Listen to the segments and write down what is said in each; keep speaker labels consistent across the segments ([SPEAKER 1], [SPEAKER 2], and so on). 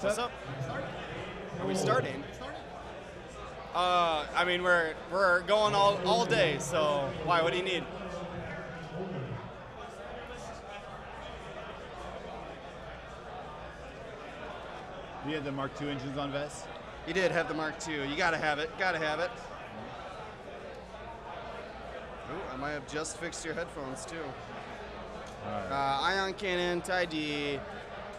[SPEAKER 1] What's up? Are we starting? Uh, I mean, we're we're going all, all day, so why? What do you need?
[SPEAKER 2] You have the Mark II engines on vest?
[SPEAKER 1] You did have the Mark II. You gotta have it. Gotta have it. Ooh, I might have just fixed your headphones too. Uh, Ion Cannon, TIE/D,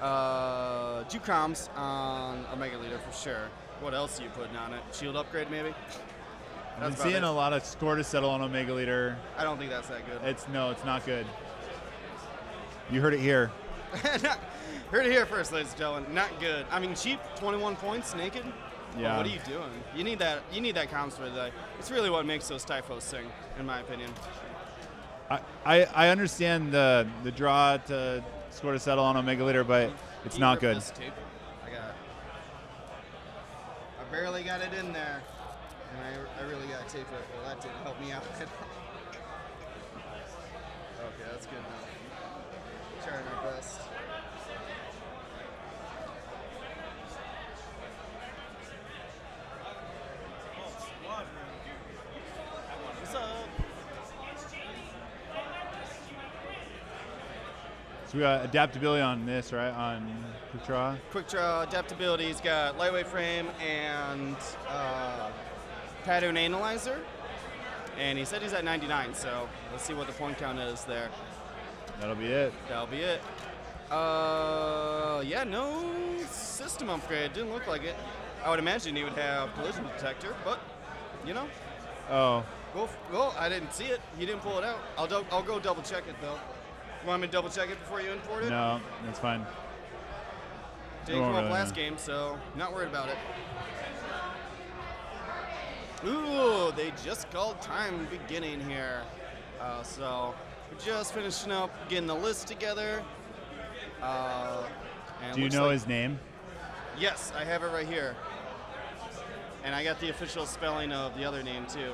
[SPEAKER 1] uh, Jucoms on Omega Leader for sure. What else are you putting on it? Shield upgrade maybe?
[SPEAKER 2] Been seeing
[SPEAKER 1] it.
[SPEAKER 2] a lot of score to settle on Omega Leader.
[SPEAKER 1] I don't think that's that good.
[SPEAKER 2] It's no, it's not good. You heard it here.
[SPEAKER 1] Heard it here first, ladies and gentlemen. Not good. I mean, cheap, 21 points naked.
[SPEAKER 2] Yeah.
[SPEAKER 1] what are you doing? You need that. You need that comms for the. It's really what makes those typhos sing, in my opinion.
[SPEAKER 2] I, I, I understand the the draw to score a settle on Omega Leader, but it's
[SPEAKER 1] Can
[SPEAKER 2] not good.
[SPEAKER 1] This tape? I got. I barely got it in there, and I, I really got to tape it. Well, that didn't help me out. okay, that's good enough. Trying our best.
[SPEAKER 2] So we got adaptability on this, right? On quick draw.
[SPEAKER 1] quick draw adaptability. He's got lightweight frame and uh, pattern analyzer. And he said he's at 99, so let's see what the point count is there.
[SPEAKER 2] That'll be it.
[SPEAKER 1] That'll be it. Uh, yeah, no system upgrade. Didn't look like it. I would imagine he would have collision detector, but you know,
[SPEAKER 2] Oh,
[SPEAKER 1] go. F- well, I didn't see it. He didn't pull it out. I'll I'll go double check it though. You want me to double check it before you import it?
[SPEAKER 2] no, that's fine.
[SPEAKER 1] Didn't come up
[SPEAKER 2] really
[SPEAKER 1] last
[SPEAKER 2] matter.
[SPEAKER 1] game, so not worried about it. Ooh, they just called time beginning here. Uh, so we're just finishing up getting the list together. Uh, and
[SPEAKER 2] Do you know
[SPEAKER 1] like-
[SPEAKER 2] his name?
[SPEAKER 1] Yes, I have it right here. And I got the official spelling of the other name too.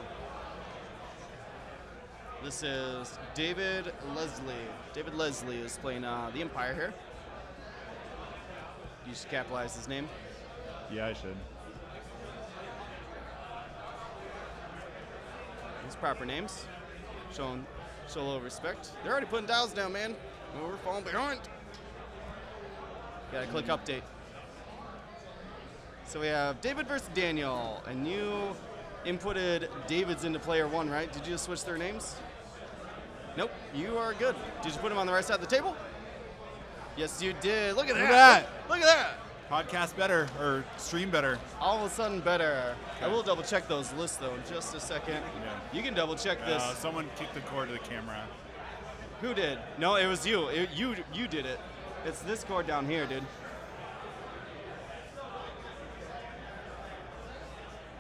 [SPEAKER 1] This is David Leslie. David Leslie is playing uh, the Empire here. You should capitalize his name.
[SPEAKER 2] Yeah, I should.
[SPEAKER 1] His proper names. Showing show a little respect. They're already putting dials down, man. We're falling behind. Gotta click update. So we have David versus Daniel, and you inputted David's into player one, right? Did you just switch their names? Nope, you are good. Did you put him on the right side of the table? Yes, you did. Look at
[SPEAKER 2] Look at
[SPEAKER 1] that.
[SPEAKER 2] that.
[SPEAKER 1] Look at that.
[SPEAKER 2] Podcast better or stream better.
[SPEAKER 1] All of a sudden better. I will double check those lists though in just a second.
[SPEAKER 2] Yeah.
[SPEAKER 1] You can double check this.
[SPEAKER 2] Uh, someone kicked the cord to the camera.
[SPEAKER 1] Who did? No, it was you. It, you you did it. It's this cord down here, dude.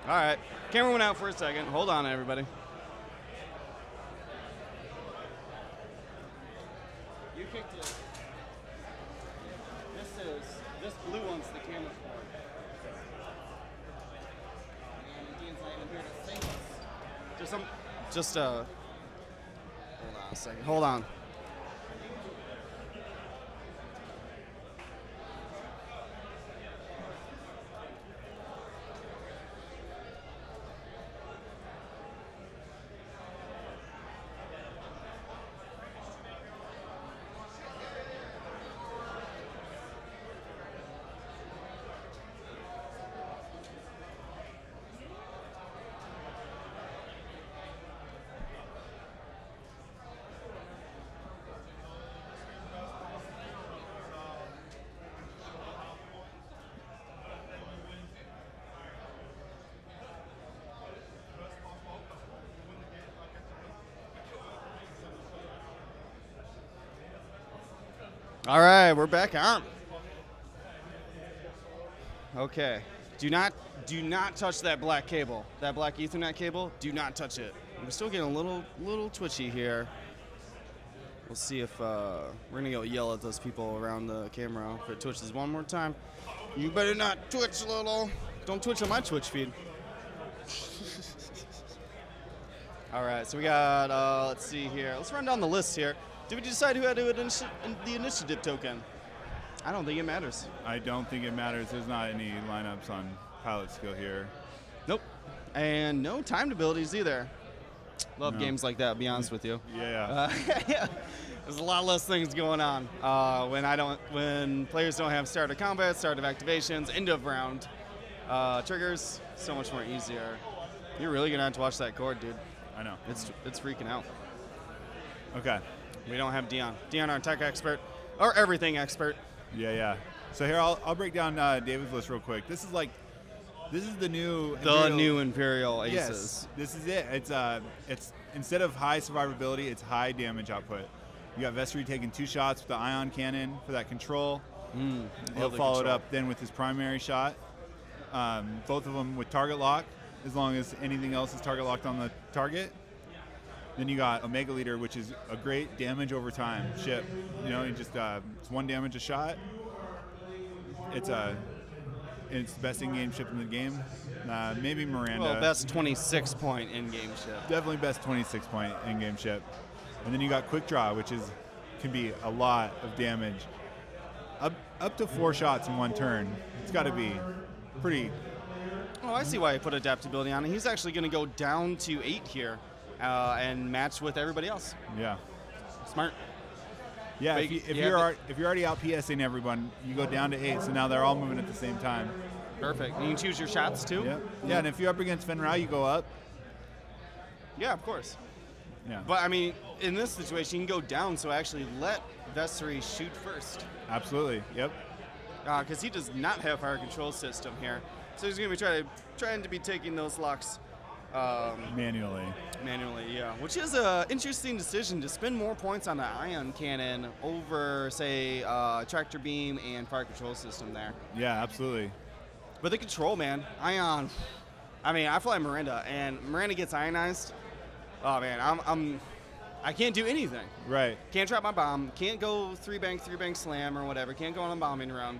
[SPEAKER 1] All right. Camera went out for a second. Hold on, everybody. You kicked it. This is this blue one's the camera cord. And Dean's not even here to sing us. Just some. Just uh. Hold on a second. Hold on. All right, we're back on. Okay. Do not do not touch that black cable. That black Ethernet cable. Do not touch it. I'm still getting a little little twitchy here. We'll see if uh, we're gonna go yell at those people around the camera if it twitches one more time. You better not twitch, little. Don't twitch on my Twitch feed. All right, so we got. Uh, let's see here. Let's run down the list here. Did we decide who had to initi- in- the initiative token? I don't think it matters.
[SPEAKER 2] I don't think it matters. There's not any lineups on pilot skill here.
[SPEAKER 1] Nope. And no timed abilities either. Love
[SPEAKER 2] No.
[SPEAKER 1] games like that. To be honest with you.
[SPEAKER 2] Yeah.
[SPEAKER 1] Uh, there's a lot less things going on uh, when I don't when players don't have start of combat, start of activations, end of round uh, triggers. So much more easier. You're really gonna have to watch that cord, dude.
[SPEAKER 2] I know.
[SPEAKER 1] It's it's freaking out.
[SPEAKER 2] Okay.
[SPEAKER 1] We don't have Dion. Dion, our tech expert, or everything expert.
[SPEAKER 2] Yeah, yeah. So here I'll, I'll break down uh, David's list real quick. This is like, this is the new.
[SPEAKER 1] The
[SPEAKER 2] Imperial-
[SPEAKER 1] new Imperial Aces.
[SPEAKER 2] Yes, this is it. It's uh, it's instead of high survivability, it's high damage output. You got Vessery taking two shots with the ion cannon for that control.
[SPEAKER 1] Mm,
[SPEAKER 2] He'll follow it up then with his primary shot. Um, both of them with target lock, as long as anything else is target locked on the target. Then you got Omega Leader, which is a great damage over time ship. You know, you just uh, it's one damage a shot. It's a it's the best in-game ship in the game. Uh, maybe Miranda.
[SPEAKER 1] Well, best 26 point in game ship.
[SPEAKER 2] Definitely best 26 point in-game ship. And then you got quick draw, which is can be a lot of damage. Up up to four shots in one turn. It's got to be pretty.
[SPEAKER 1] Oh, I see why he put adaptability on it. He's actually going to go down to eight here uh, and match with everybody else.
[SPEAKER 2] Yeah.
[SPEAKER 1] Smart.
[SPEAKER 2] Yeah, if, you, if
[SPEAKER 1] yeah,
[SPEAKER 2] you're
[SPEAKER 1] but-
[SPEAKER 2] if you're already out PSing everyone, you go down to eight. So now they're all moving at the same time.
[SPEAKER 1] Perfect. You can choose your shots too.
[SPEAKER 2] Yeah, yeah. And if you're up against Fenn Rau, you go up.
[SPEAKER 1] Yeah, of course.
[SPEAKER 2] Yeah,
[SPEAKER 1] But I mean, in this situation, you can go down, so actually let Vessery shoot first.
[SPEAKER 2] absolutely. Yep.
[SPEAKER 1] Because he does not have fire control system here. So he's going to be trying to, trying to be taking those locks um,
[SPEAKER 2] Manually.
[SPEAKER 1] manually, yeah. Which is a interesting decision to spend more points on the ion cannon over, say, uh, tractor beam and fire control system there.
[SPEAKER 2] Yeah, absolutely.
[SPEAKER 1] But the control, man, ion. I mean, I fly Miranda, and Miranda gets ionized. Oh man, I'm, I'm I can't do anything.
[SPEAKER 2] Right.
[SPEAKER 1] Can't drop my bomb. Can't go three bank, three bank slam or whatever. Can't go on a bombing run,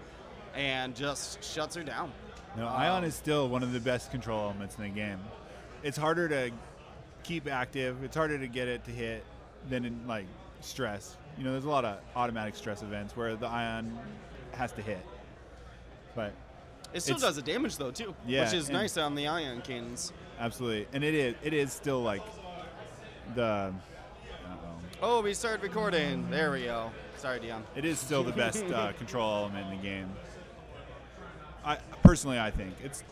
[SPEAKER 1] and just shuts her down.
[SPEAKER 2] No,
[SPEAKER 1] Um,
[SPEAKER 2] Ion is still one of the best control elements in the game. It's harder to keep active. It's harder to get it to hit than in like stress. You know, there's a lot of automatic stress events where the Ion has to hit. But
[SPEAKER 1] It still does the damage though too,
[SPEAKER 2] Yeah,
[SPEAKER 1] which is nice on the ion cannons.
[SPEAKER 2] absolutely, and it is it is still like the.
[SPEAKER 1] Oh, we started recording. There we go. Sorry, Dion.
[SPEAKER 2] it is still the best uh, control element in the game. I personally, I think it's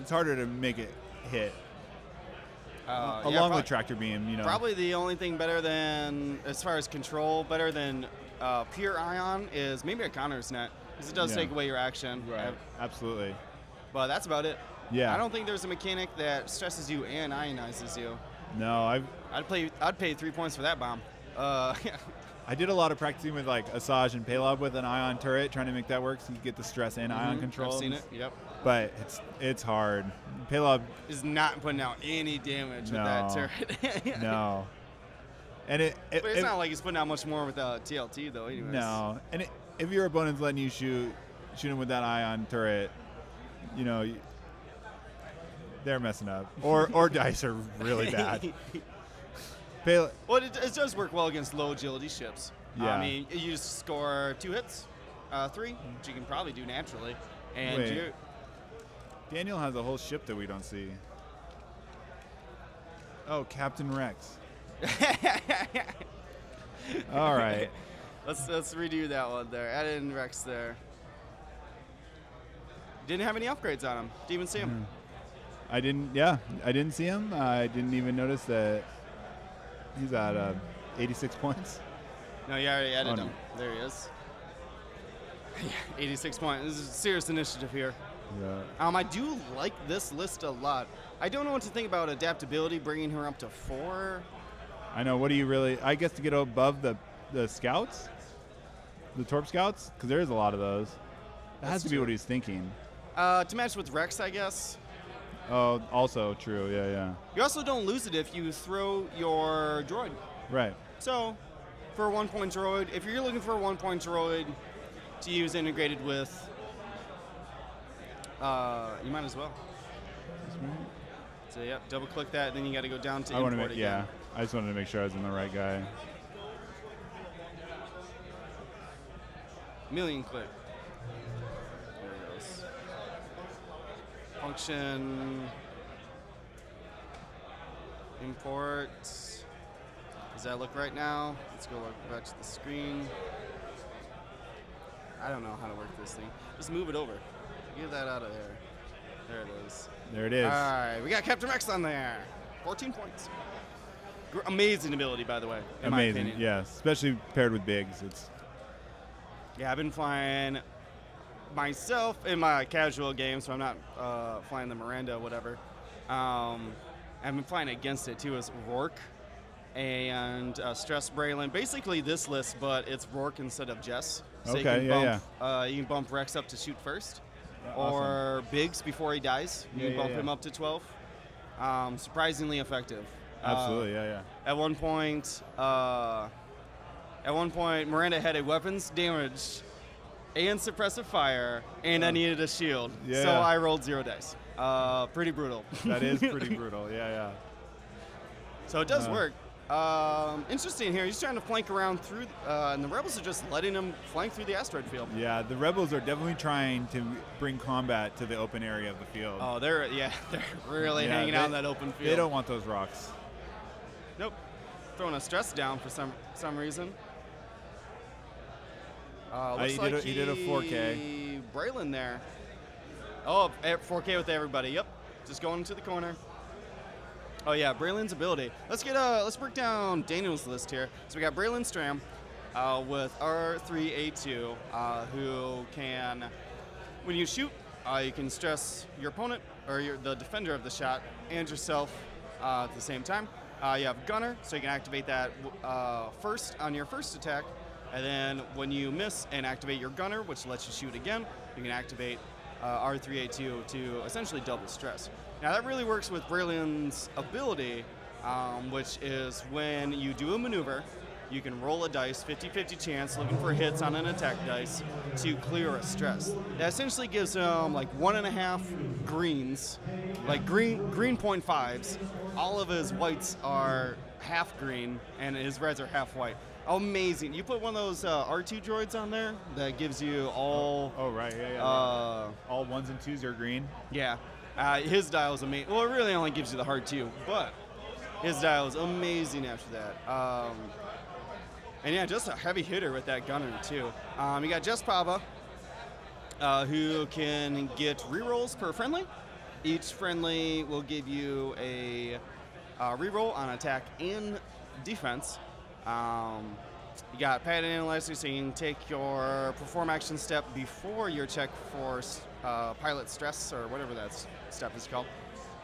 [SPEAKER 2] it's harder to make it hit
[SPEAKER 1] Uh, yeah,
[SPEAKER 2] along with tractor beam. You know,
[SPEAKER 1] Probably the only thing better than, as far as control, better than uh, pure ion is maybe a counter's net, because it does
[SPEAKER 2] Yeah.
[SPEAKER 1] take away your action. Uh,
[SPEAKER 2] Absolutely.
[SPEAKER 1] But that's about it.
[SPEAKER 2] Yeah.
[SPEAKER 1] I don't think there's a mechanic that stresses you and ionizes you.
[SPEAKER 2] No, I
[SPEAKER 1] I'd play. I'd pay three points for that bomb. Uh,
[SPEAKER 2] I did a lot of practicing with like Asajj and Palob with an ion turret, trying to make that work so you get the stress and ion
[SPEAKER 1] mhm,
[SPEAKER 2] control.
[SPEAKER 1] I've seen it. Yep.
[SPEAKER 2] But it's it's hard. Palob,
[SPEAKER 1] Is not putting out any damage with that turret.
[SPEAKER 2] no. And it, it,
[SPEAKER 1] But it's
[SPEAKER 2] it-
[SPEAKER 1] not like he's putting out much more with uh, TLT though. Anyways.
[SPEAKER 2] no. And it, if your opponent's letting you shoot shoot him with that ion turret, you know, they're messing up. Or or dice are really bad. Palob,
[SPEAKER 1] Well, it, it does work well against low agility ships.
[SPEAKER 2] Yeah.
[SPEAKER 1] I mean, you just score two hits, uh, three, which you can probably do naturally, and
[SPEAKER 2] Wait.
[SPEAKER 1] you.
[SPEAKER 2] Daniel has a whole ship that we don't see. Oh, Captain Rex. All right.
[SPEAKER 1] let's let's redo that one there. Add in Rex there. Didn't have any upgrades on him. Didn't even see him.
[SPEAKER 2] Hmm. I didn't. Yeah, I didn't see him. I didn't even notice that he's at uh, 86 points.
[SPEAKER 1] No, you already added
[SPEAKER 2] Oh, no.
[SPEAKER 1] him. There he is. Yeah, 86 points. This is a serious initiative here.
[SPEAKER 2] Yeah.
[SPEAKER 1] Um, I do like this list a lot. I don't know what to think about adaptability, bringing her up to four.
[SPEAKER 2] I know. What do you really? I guess to get above the the scouts, the Torp scouts, because there is a lot of those. That has
[SPEAKER 1] That's
[SPEAKER 2] to be what he's thinking.
[SPEAKER 1] Uh, to match with Rex, I guess.
[SPEAKER 2] Oh, also true. Yeah, yeah.
[SPEAKER 1] You also don't lose it if you throw your droid.
[SPEAKER 2] Right.
[SPEAKER 1] So, for a one point droid, if you're looking for a one point droid to use integrated with, uh, you might as well. So, yep, double click that, then you got to go down to
[SPEAKER 2] I
[SPEAKER 1] import
[SPEAKER 2] make.
[SPEAKER 1] again.
[SPEAKER 2] Yeah. I just wanted to make sure I was in the right guy.
[SPEAKER 1] Million click. There it goes. Function. Import. Does that look right now? Let's go look back to the screen. I don't know how to work this thing. Just move it over. Get that out of there. There it is.
[SPEAKER 2] There it is.
[SPEAKER 1] All right, we got Captain Rex on there. 14 points. Gr- Amazing ability, by the way. In
[SPEAKER 2] Amazing. Yeah, especially paired with Biggs. It's
[SPEAKER 1] Yeah, I've been flying myself in my casual game, so I'm not uh, flying the Miranda, whatever. Um, I've been flying against it too, as Roark and uh, Stress Braylen. Basically, this list, but it's Roark instead of Jess. So you
[SPEAKER 2] Okay,
[SPEAKER 1] can
[SPEAKER 2] yeah,
[SPEAKER 1] bump, Uh, you can bump Rex up to shoot first,
[SPEAKER 2] awesome.
[SPEAKER 1] or Biggs before he dies. You
[SPEAKER 2] Yeah,
[SPEAKER 1] bump
[SPEAKER 2] yeah.
[SPEAKER 1] him up to 12. Um, surprisingly effective. Uh,
[SPEAKER 2] absolutely, yeah, yeah.
[SPEAKER 1] at one point, uh, at one point, Miranda had a weapons damage and suppressive fire, and I needed a shield.
[SPEAKER 2] Yeah. So.
[SPEAKER 1] I rolled zero dice. Uh, pretty brutal.
[SPEAKER 2] That is pretty brutal. Yeah, yeah.
[SPEAKER 1] so it does
[SPEAKER 2] Uh.
[SPEAKER 1] work. Um, interesting here. He's trying to flank around through, uh, and the rebels are just letting him flank through the asteroid field.
[SPEAKER 2] Yeah, the rebels are definitely trying to bring combat to the open area of the field.
[SPEAKER 1] Oh, they're yeah, they're really
[SPEAKER 2] Yeah,
[SPEAKER 1] hanging
[SPEAKER 2] they-
[SPEAKER 1] out in that open field.
[SPEAKER 2] they don't want those rocks.
[SPEAKER 1] Nope. Throwing a stress down for some some reason. Uh,
[SPEAKER 2] Uh,
[SPEAKER 1] looks
[SPEAKER 2] he
[SPEAKER 1] like
[SPEAKER 2] did a- he did a 4K.
[SPEAKER 1] Braylen there. Oh, eh, 4K with everybody. Yep. Just going into the corner. Oh yeah, Braylen's ability. Let's get uh let's break down Daniel's list here. So we got Braylen Stramm uh, with R3A2, uh, who can, when you shoot, uh, you can stress your opponent or your, the defender of the shot and yourself uh, at the same time. Uh, you have Gunner, so you can activate that uh, first on your first attack, and then when you miss and activate your Gunner, which lets you shoot again, you can activate uh, R3A2 to essentially double stress. Now that really works with Braylen's ability, um, which is when you do a maneuver, you can roll a dice, 50-50 chance, looking for hits on an attack dice to clear a stress. That essentially gives him like one and a half greens, like green green point fives. All of his whites are half green, and his reds are half white. Amazing! You put one of those uh, R2 droids on there that gives you all.
[SPEAKER 2] Oh, right, yeah, yeah.
[SPEAKER 1] Uh,
[SPEAKER 2] All ones and twos are green.
[SPEAKER 1] yeah, uh, his dial is amazing. Well, it really only gives you the hard two, but his dial is amazing after that. Um, and yeah, just a heavy hitter with that gunner too. Um, you got Jess Pava, uh, who can get rerolls per friendly. Each friendly will give you a uh, reroll on attack and defense. Um, you got pattern analyzer, so you can take your perform action step before your check for uh, pilot stress or whatever that step is called,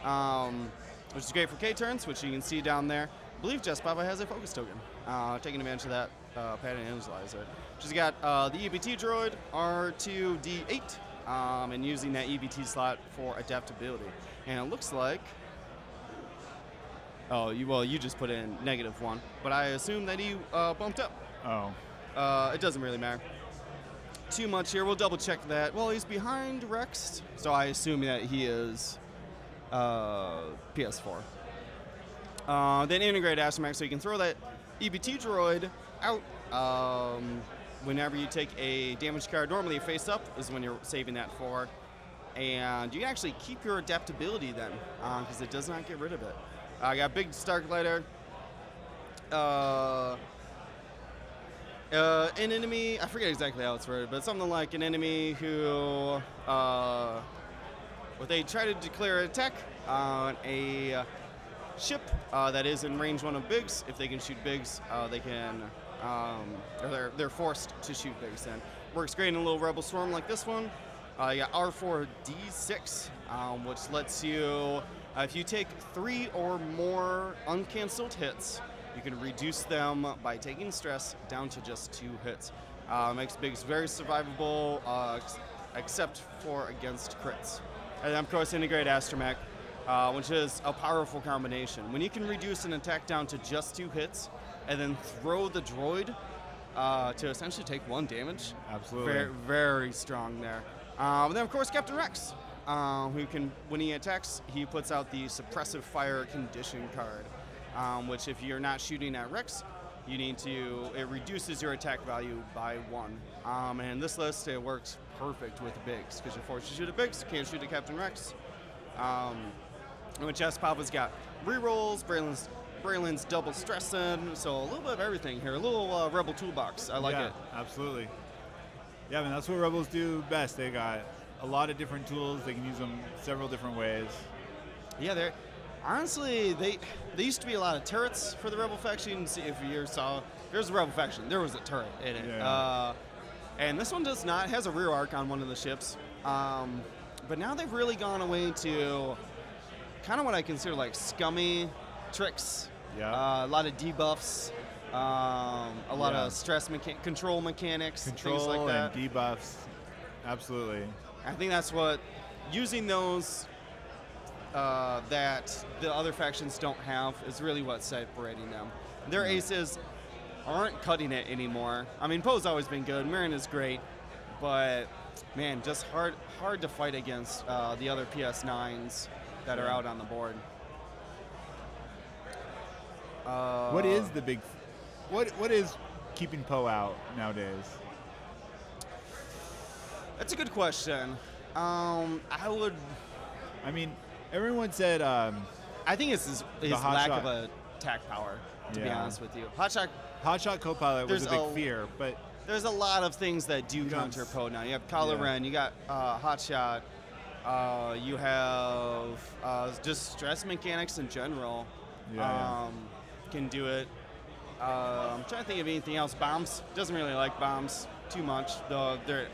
[SPEAKER 1] um, which is great for K turns, which you can see down there. I believe Jess Pava has a focus token, uh, taking advantage of that uh, pattern analyzer. She's got uh, the EBT droid R2D8, um, and using that EBT slot for adaptability. And it looks like Oh, you well, you just put in negative one, but I assume that he uh, bumped up.
[SPEAKER 2] Oh,
[SPEAKER 1] Uh, it doesn't really matter too much here. We'll double check that. Well, he's behind Rex, so I assume that he is uh, PS4. Uh, then integrate Astromech, so you can throw that EBT droid out um, whenever you take a damage card. Normally, face up is when you're saving that for, and you actually keep your adaptability then, because it does not get rid of it. I got Biggs Darklighter. Uh, uh, an enemy, I forget exactly how it's worded, but something like an enemy who, uh, they try to declare an attack on a ship uh, that is in range one of Biggs. If they can shoot Biggs, uh, they can, um, or they're, they're forced to shoot Biggs then. Works great in a little Rebel Storm like this one. Uh, you got R4D6, um, which lets you, uh, if you take three or more uncancelled hits, you can reduce them by taking stress down to just two hits. Uh, makes Biggs very survivable, uh, ex- except for against crits. And then, of course, integrate Astromech, uh, which is a powerful combination. When you can reduce an attack down to just two hits, and then throw the droid uh, to essentially take one damage,
[SPEAKER 2] Absolutely.
[SPEAKER 1] very, very strong there. Um, and then, of course, Captain Rex, uh, who can, when he attacks, he puts out the suppressive fire condition card, um, which if you're not shooting at Rex, you need to, it reduces your attack value by one. Um, and this list, it works perfect with Biggs, because you're forced to shoot at Biggs, can't shoot at Captain Rex. Um, and with Jess Pava's got rerolls, Braylen's, Braylen's double stressing, so a little bit of everything here. A little uh, Rebel toolbox. I like
[SPEAKER 2] yeah,
[SPEAKER 1] it.
[SPEAKER 2] absolutely. Yeah, I mean that's what rebels do best. They got a lot of different tools. They can use them several different ways.
[SPEAKER 1] Yeah, they're honestly they they used to be a lot of turrets for the rebel faction. See if you saw there's a rebel faction, there was a turret in it.
[SPEAKER 2] Yeah.
[SPEAKER 1] Uh, and this one does not. It has a rear arc on one of the ships. Um, but now they've really gone away to kind of what I consider like scummy tricks.
[SPEAKER 2] Yeah.
[SPEAKER 1] Uh, a lot of debuffs. Um, a lot
[SPEAKER 2] Yeah.
[SPEAKER 1] of stress mecha- control mechanics,
[SPEAKER 2] Control
[SPEAKER 1] things like that.
[SPEAKER 2] and debuffs. Absolutely.
[SPEAKER 1] I think that's what using those uh, that the other factions don't have is really what's separating them. Their aces aren't cutting it anymore. I mean, Poe's always been good. Marin is great, but man, just hard hard to fight against uh, the other PS9s that are out on the board. Uh,
[SPEAKER 2] what is the big? What what is keeping Poe out nowadays?
[SPEAKER 1] That's a good question. Um, I would.
[SPEAKER 2] I mean, everyone said um,
[SPEAKER 1] I think it's his, his lack
[SPEAKER 2] shot.
[SPEAKER 1] of attack power. To be honest with you, hotshot
[SPEAKER 2] Hotshot Copilot was
[SPEAKER 1] There's
[SPEAKER 2] a big
[SPEAKER 1] a-
[SPEAKER 2] fear, but
[SPEAKER 1] There's a lot of things that do counter Poe now. You have Kylo
[SPEAKER 2] Yeah.
[SPEAKER 1] Ren, you got uh, Hotshot, uh, you have uh, just stress mechanics in general.
[SPEAKER 2] Yeah, yeah.
[SPEAKER 1] um, Can do it. Uh, I'm trying to think of anything else. Bombs doesn't really like bombs too much. Though they're,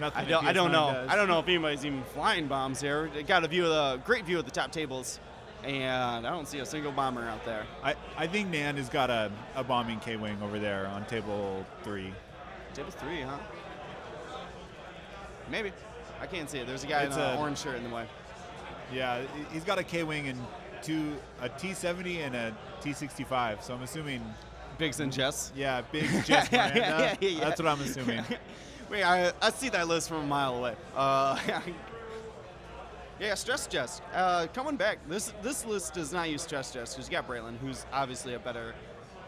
[SPEAKER 2] nothing.
[SPEAKER 1] I don't, I don't know.
[SPEAKER 2] does.
[SPEAKER 1] I don't know if anybody's even flying bombs here. They got a view of the great view of the top tables, and I don't see a single bomber out there.
[SPEAKER 2] I, I think Nan has got a, a bombing K wing over there on table three.
[SPEAKER 1] Table three, huh? Maybe. I can't see it. There's a guy
[SPEAKER 2] It's
[SPEAKER 1] in an orange shirt in the way.
[SPEAKER 2] Yeah, he- he's got a K wing and two a T70 and a T65. So I'm assuming,
[SPEAKER 1] Biggs and Jess.
[SPEAKER 2] yeah, big Jess Miranda.
[SPEAKER 1] Yeah, yeah, yeah.
[SPEAKER 2] That's what I'm assuming.
[SPEAKER 1] Wait, I, I see that list from a mile away. Uh, yeah, Stress Jess. Uh, coming back, this this list does not use Stress Jess because you got Braylen, who's obviously a better,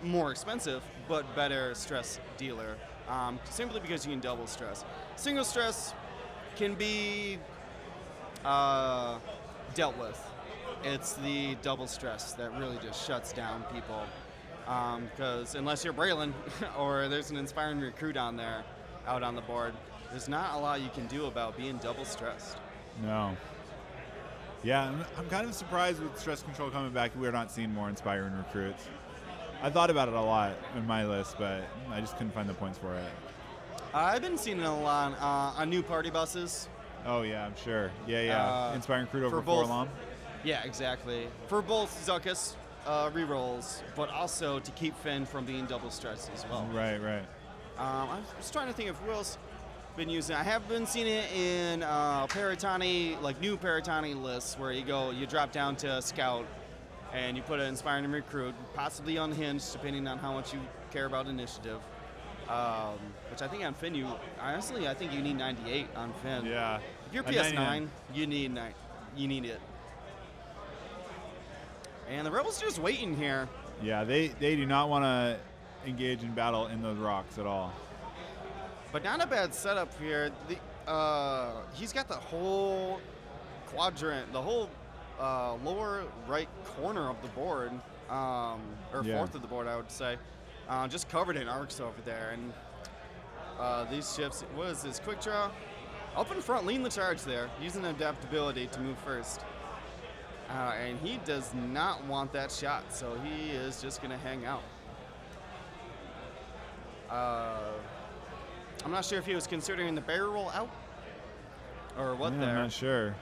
[SPEAKER 1] more expensive, but better stress dealer. Um, simply because you can double stress. Single stress can be uh, dealt with. It's the double stress that really just shuts down people. Because unless you're Braylen or there's an inspiring recruit on there, out on the board, there's not a lot you can do about being double stressed.
[SPEAKER 2] No. Yeah, I'm, kind of surprised with stress control coming back. We're not seeing more inspiring recruits. I thought about it a lot in my list, but I just couldn't find the points for it.
[SPEAKER 1] I've been seeing it a lot uh, on new party buses.
[SPEAKER 2] Oh yeah, I'm sure. Yeah, yeah.
[SPEAKER 1] Uh,
[SPEAKER 2] inspiring recruit over
[SPEAKER 1] for both-
[SPEAKER 2] 4-LOM.
[SPEAKER 1] Yeah, exactly. For both Zuckuss uh, rerolls, but also to keep Finn from being double stressed as well.
[SPEAKER 2] Right, right.
[SPEAKER 1] Um, I'm just trying to think of who else been using. I have been seeing it in uh, Paratani, like new Paratani lists, where you go, you drop down to scout, and you put an inspiring recruit, possibly unhinged, depending on how much you care about initiative. Um, which I think on Finn, you honestly, I think you need 98 on Finn.
[SPEAKER 2] Yeah.
[SPEAKER 1] If you're PS9, you need ni- you need it. And the rebels are just waiting here.
[SPEAKER 2] Yeah, they they do not want to engage in battle in those rocks at all.
[SPEAKER 1] But not a bad setup here. The, uh, he's got the whole quadrant, the whole uh, lower right corner of the board, um, or
[SPEAKER 2] Yeah.
[SPEAKER 1] fourth of the board, I would say, uh, just covered in arcs over there. And uh, these ships, what is this? Quick draw? Up in front, lean the charge there, using adaptability to move first. Uh, and he does not want that shot, so he is just going to hang out. Uh, I'm not sure if he was considering the barrel roll out or what
[SPEAKER 2] Yeah,
[SPEAKER 1] there.
[SPEAKER 2] I'm not sure.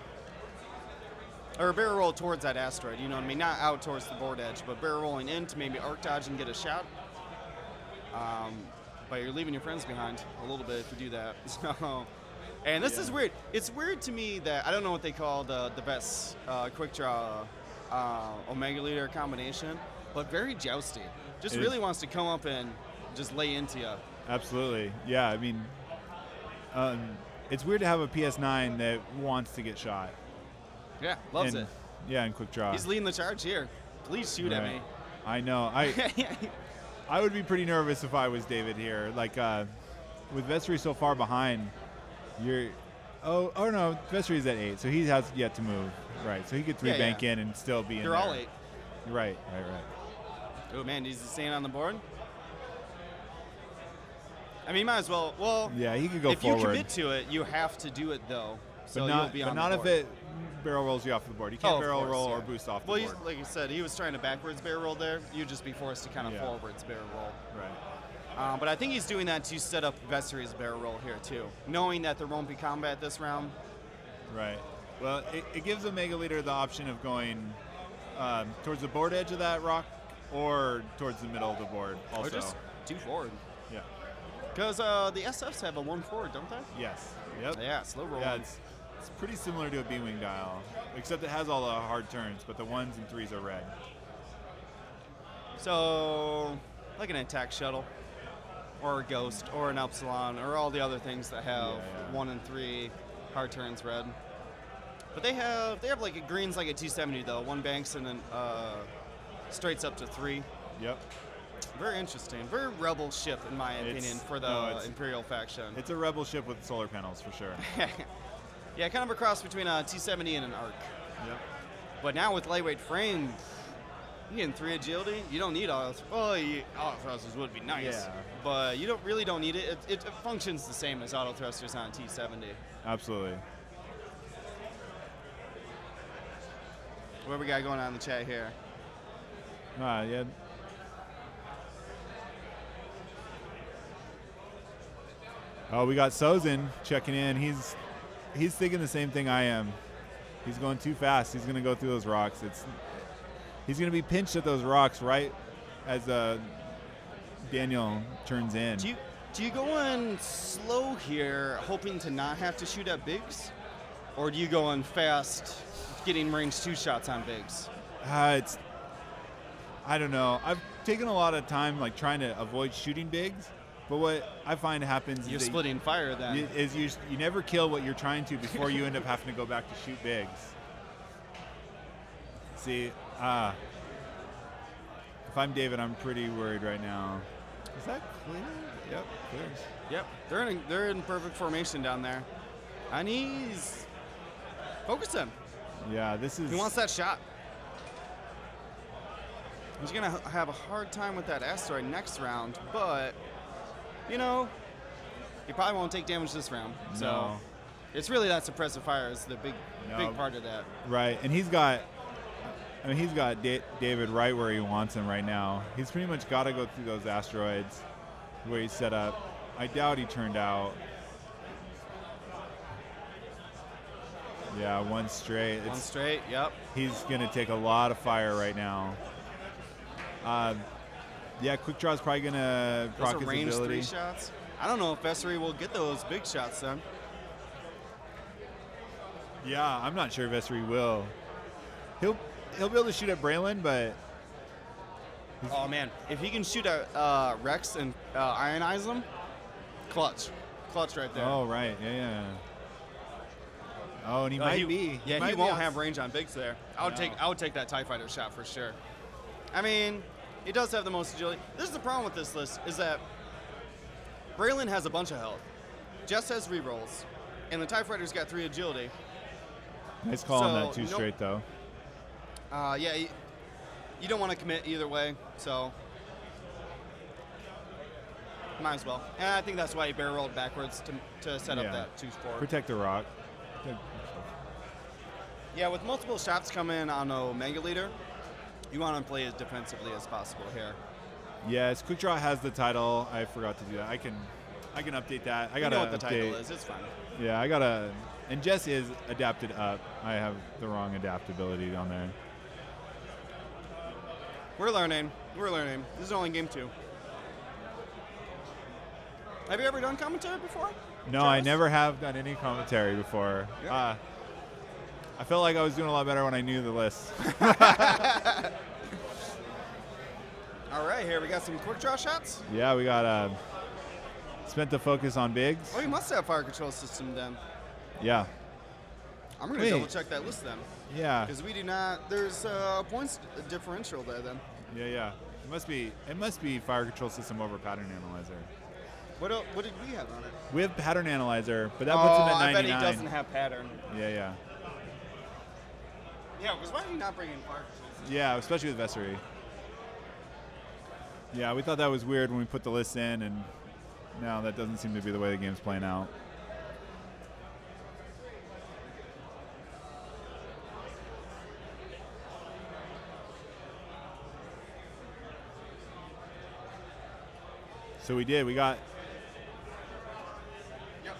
[SPEAKER 1] Or a barrel roll towards that asteroid, you know what I mean? Not out towards the board edge, but barrel rolling in to maybe arc dodge and get a shot. Um, but you're leaving your friends behind a little bit if you do that. So, and this is weird. It's weird to me that I don't know what they call the the best uh, quick draw uh, Omega Leader combination, but very jousty. Just
[SPEAKER 2] It
[SPEAKER 1] really
[SPEAKER 2] is.
[SPEAKER 1] wants to come up and just lay into you.
[SPEAKER 2] Absolutely. Yeah, I mean, um, it's weird to have a PS9 that wants to get shot.
[SPEAKER 1] Yeah, loves
[SPEAKER 2] and,
[SPEAKER 1] it.
[SPEAKER 2] Yeah, and quick draw.
[SPEAKER 1] He's leading the charge here. Please shoot at me.
[SPEAKER 2] I know. I I would be pretty nervous if I was David here. Like uh, with Vessery so far behind, you're. Oh, oh no, Vessery's at eight, so he has yet to move. Right, so he could three
[SPEAKER 1] Yeah,
[SPEAKER 2] bank
[SPEAKER 1] yeah.
[SPEAKER 2] in and still be in
[SPEAKER 1] They're
[SPEAKER 2] there.
[SPEAKER 1] all eight.
[SPEAKER 2] Right, right, right.
[SPEAKER 1] Oh man, he's staying on the board. I mean, you might as well. Well,
[SPEAKER 2] Yeah, he could go
[SPEAKER 1] if
[SPEAKER 2] forward.
[SPEAKER 1] you commit to it, you have to do it though. So
[SPEAKER 2] but
[SPEAKER 1] you'll
[SPEAKER 2] not,
[SPEAKER 1] be
[SPEAKER 2] but not if it barrel rolls you off the board. You can't
[SPEAKER 1] Oh,
[SPEAKER 2] barrel
[SPEAKER 1] course,
[SPEAKER 2] roll
[SPEAKER 1] yeah.
[SPEAKER 2] or boost off the
[SPEAKER 1] Well,
[SPEAKER 2] board.
[SPEAKER 1] he's, like you said, he was trying to backwards barrel roll there. You'd just be forced to kind of
[SPEAKER 2] Yeah.
[SPEAKER 1] forwards barrel roll.
[SPEAKER 2] Right.
[SPEAKER 1] Um, but I think he's doing that to set up Vessery's barrel roll here too, knowing that there won't be combat this round.
[SPEAKER 2] Right. Well, it, it gives Omega Leader the option of going um, towards the board edge of that rock or towards the middle of the board also.
[SPEAKER 1] Or just two forward. Because uh, the SFs have a one forward, don't they?
[SPEAKER 2] Yes. Yep.
[SPEAKER 1] Yeah, slow roll.
[SPEAKER 2] Yeah, it's, it's pretty similar to a B-Wing dial, except it has all the hard turns, but the ones and threes are red.
[SPEAKER 1] So, like an attack shuttle, or a ghost, or an epsilon, or all the other things that have
[SPEAKER 2] Yeah, yeah.
[SPEAKER 1] one and three hard turns red. But they have they have like a greens like a 270 though. One banks and then uh, straights up to three.
[SPEAKER 2] Yep.
[SPEAKER 1] Very interesting. Very rebel ship in my
[SPEAKER 2] It's-
[SPEAKER 1] opinion for the
[SPEAKER 2] no,
[SPEAKER 1] Imperial faction.
[SPEAKER 2] It's a rebel ship with solar panels for sure.
[SPEAKER 1] yeah, kind of a cross between a T70 and an Arc.
[SPEAKER 2] yep.
[SPEAKER 1] But now with lightweight frame, you getting three agility. You don't need auto. Well, you, auto thrusters would be nice,
[SPEAKER 2] Yeah.
[SPEAKER 1] but you don't really don't need it. It, it. it functions the same as auto thrusters on a T70.
[SPEAKER 2] Absolutely.
[SPEAKER 1] What we got going on in the chat here?
[SPEAKER 2] Ah, yeah. Oh, we got Sozin checking in. He's he's thinking the same thing I am. He's going too fast. He's going to go through those rocks. It's he's going to be pinched at those rocks right as uh, Daniel turns in.
[SPEAKER 1] Do you do you go in slow here, hoping to not have to shoot at Biggs, or do you go in fast, getting range two shots on Biggs?
[SPEAKER 2] Uh, it's I don't know. I've taken a lot of time like trying to avoid shooting Biggs, but what I find happens
[SPEAKER 1] You're
[SPEAKER 2] is
[SPEAKER 1] splitting fire then.
[SPEAKER 2] you, is you you never kill what you're trying to before you end up having to go back to shoot Biggs. See, ah, if I'm David, I'm pretty worried right now. Is that clear? Yep, clears.
[SPEAKER 1] Yep, they're in they're in perfect formation down there, and he's focusing.
[SPEAKER 2] Yeah, this is.
[SPEAKER 1] He wants that shot. He's gonna have a hard time with that asteroid next round, but you know, he probably won't take damage this round. So
[SPEAKER 2] No.
[SPEAKER 1] it's really that suppressive fire is the big
[SPEAKER 2] No.
[SPEAKER 1] big part of that.
[SPEAKER 2] Right, and he's got. I mean, he's got da- David right where he wants him right now. He's pretty much got to go through those asteroids where he's set up. I doubt he turned out. Yeah, one straight.
[SPEAKER 1] One straight. Yep.
[SPEAKER 2] he's going to take a lot of fire right now. Um, yeah, quick draw is probably going to proc his
[SPEAKER 1] range
[SPEAKER 2] ability.
[SPEAKER 1] three shots. I don't know if Vessery will get those big shots then.
[SPEAKER 2] Yeah, I'm not sure if Vessery will. He'll he'll be able to shoot at Braylen, but
[SPEAKER 1] Oh man, if he can shoot at uh, Rex and uh, ionize them, clutch, clutch right there.
[SPEAKER 2] Oh right, yeah, yeah. Oh, and he
[SPEAKER 1] Uh,
[SPEAKER 2] might
[SPEAKER 1] he,
[SPEAKER 2] be.
[SPEAKER 1] Yeah, he
[SPEAKER 2] be
[SPEAKER 1] won't
[SPEAKER 2] on-
[SPEAKER 1] have range on Biggs there. I would
[SPEAKER 2] No.
[SPEAKER 1] take I would take that Tie Fighter shot for sure. I mean, he does have the most agility. This is the problem with this list is that Braylen has a bunch of health, Jess has rerolls, and the Tie Fighter's got three agility.
[SPEAKER 2] Nice call on that two
[SPEAKER 1] nope.
[SPEAKER 2] straight though.
[SPEAKER 1] Uh, yeah, you, you don't want to commit either way, so might as well. And I think that's why he barrel rolled backwards to, to set
[SPEAKER 2] Yeah.
[SPEAKER 1] up that two forward.
[SPEAKER 2] Protect the rock.
[SPEAKER 1] Yeah, with multiple shots coming on Omega Leader, you want to play as defensively as possible here.
[SPEAKER 2] Yes, quick draw has the title. I forgot to do that. I can, I can update that. I gotta
[SPEAKER 1] know what the
[SPEAKER 2] update.
[SPEAKER 1] title is. It's fine.
[SPEAKER 2] Yeah, I gotta. And Jess is adapted up. I have the wrong adaptability on there.
[SPEAKER 1] We're learning. We're learning. This is only game two. Have you ever done commentary before?
[SPEAKER 2] No, I never have done any commentary before.
[SPEAKER 1] Yeah.
[SPEAKER 2] Uh, I felt like I was doing a lot better when I knew the list.
[SPEAKER 1] All right, here we got some quick draw shots.
[SPEAKER 2] yeah, we got uh, spent the focus on Biggs.
[SPEAKER 1] Oh, you must have fire control system then.
[SPEAKER 2] Yeah,
[SPEAKER 1] I'm gonna
[SPEAKER 2] Wait.
[SPEAKER 1] double check that list then,
[SPEAKER 2] yeah,
[SPEAKER 1] because we do not. There's uh, points differential there then.
[SPEAKER 2] yeah, yeah. It must be. It must be fire control system over pattern analyzer.
[SPEAKER 1] What, el- what did we have on it?
[SPEAKER 2] We have pattern analyzer, but that puts
[SPEAKER 1] oh,
[SPEAKER 2] him at 99.
[SPEAKER 1] I bet he doesn't have pattern.
[SPEAKER 2] Yeah, yeah,
[SPEAKER 1] Yeah, because why are you not bringing fire
[SPEAKER 2] yeah. Especially with Vessery. Yeah, we thought that was weird when we put the list in, and now that doesn't seem to be the way the game's playing out. So we did. We got.
[SPEAKER 1] Yep.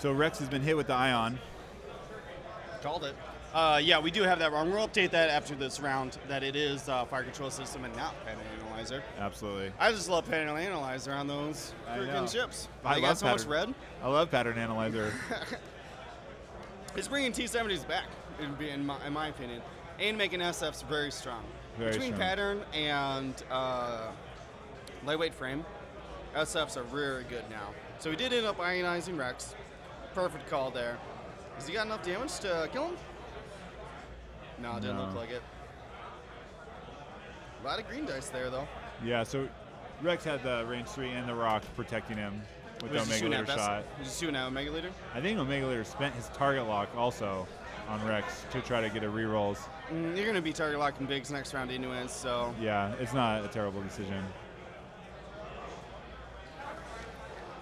[SPEAKER 2] So Rex has been hit with the ion.
[SPEAKER 1] Called it. Uh, yeah, we do have that wrong. We'll update that after this round that it is uh, fire control system and not pattern analyzer.
[SPEAKER 2] Absolutely.
[SPEAKER 1] I just love pattern analyzer on those freaking ships.
[SPEAKER 2] I
[SPEAKER 1] got so much
[SPEAKER 2] pattern-
[SPEAKER 1] red.
[SPEAKER 2] I love pattern analyzer.
[SPEAKER 1] It's bringing T70s back, in, in, my, in my opinion, and making SFs very strong.
[SPEAKER 2] Very
[SPEAKER 1] Between
[SPEAKER 2] strong.
[SPEAKER 1] pattern and uh, lightweight frame, SFs are very good now. So we did end up ionizing Rex. Perfect call there. Has he got enough damage to kill him? No, it didn't
[SPEAKER 2] No.
[SPEAKER 1] look like it. A lot of green dice there, though.
[SPEAKER 2] yeah, so Rex had the range three and the rock protecting him with the
[SPEAKER 1] Was he
[SPEAKER 2] Omega Leader shot.
[SPEAKER 1] Was he shooting at Omega Leader?
[SPEAKER 2] I think Omega Leader spent his target lock also on Rex to try to get a rerolls.
[SPEAKER 1] Mm, you're going to be target locking Biggs next round anyways, so.
[SPEAKER 2] Yeah, it's not a terrible decision.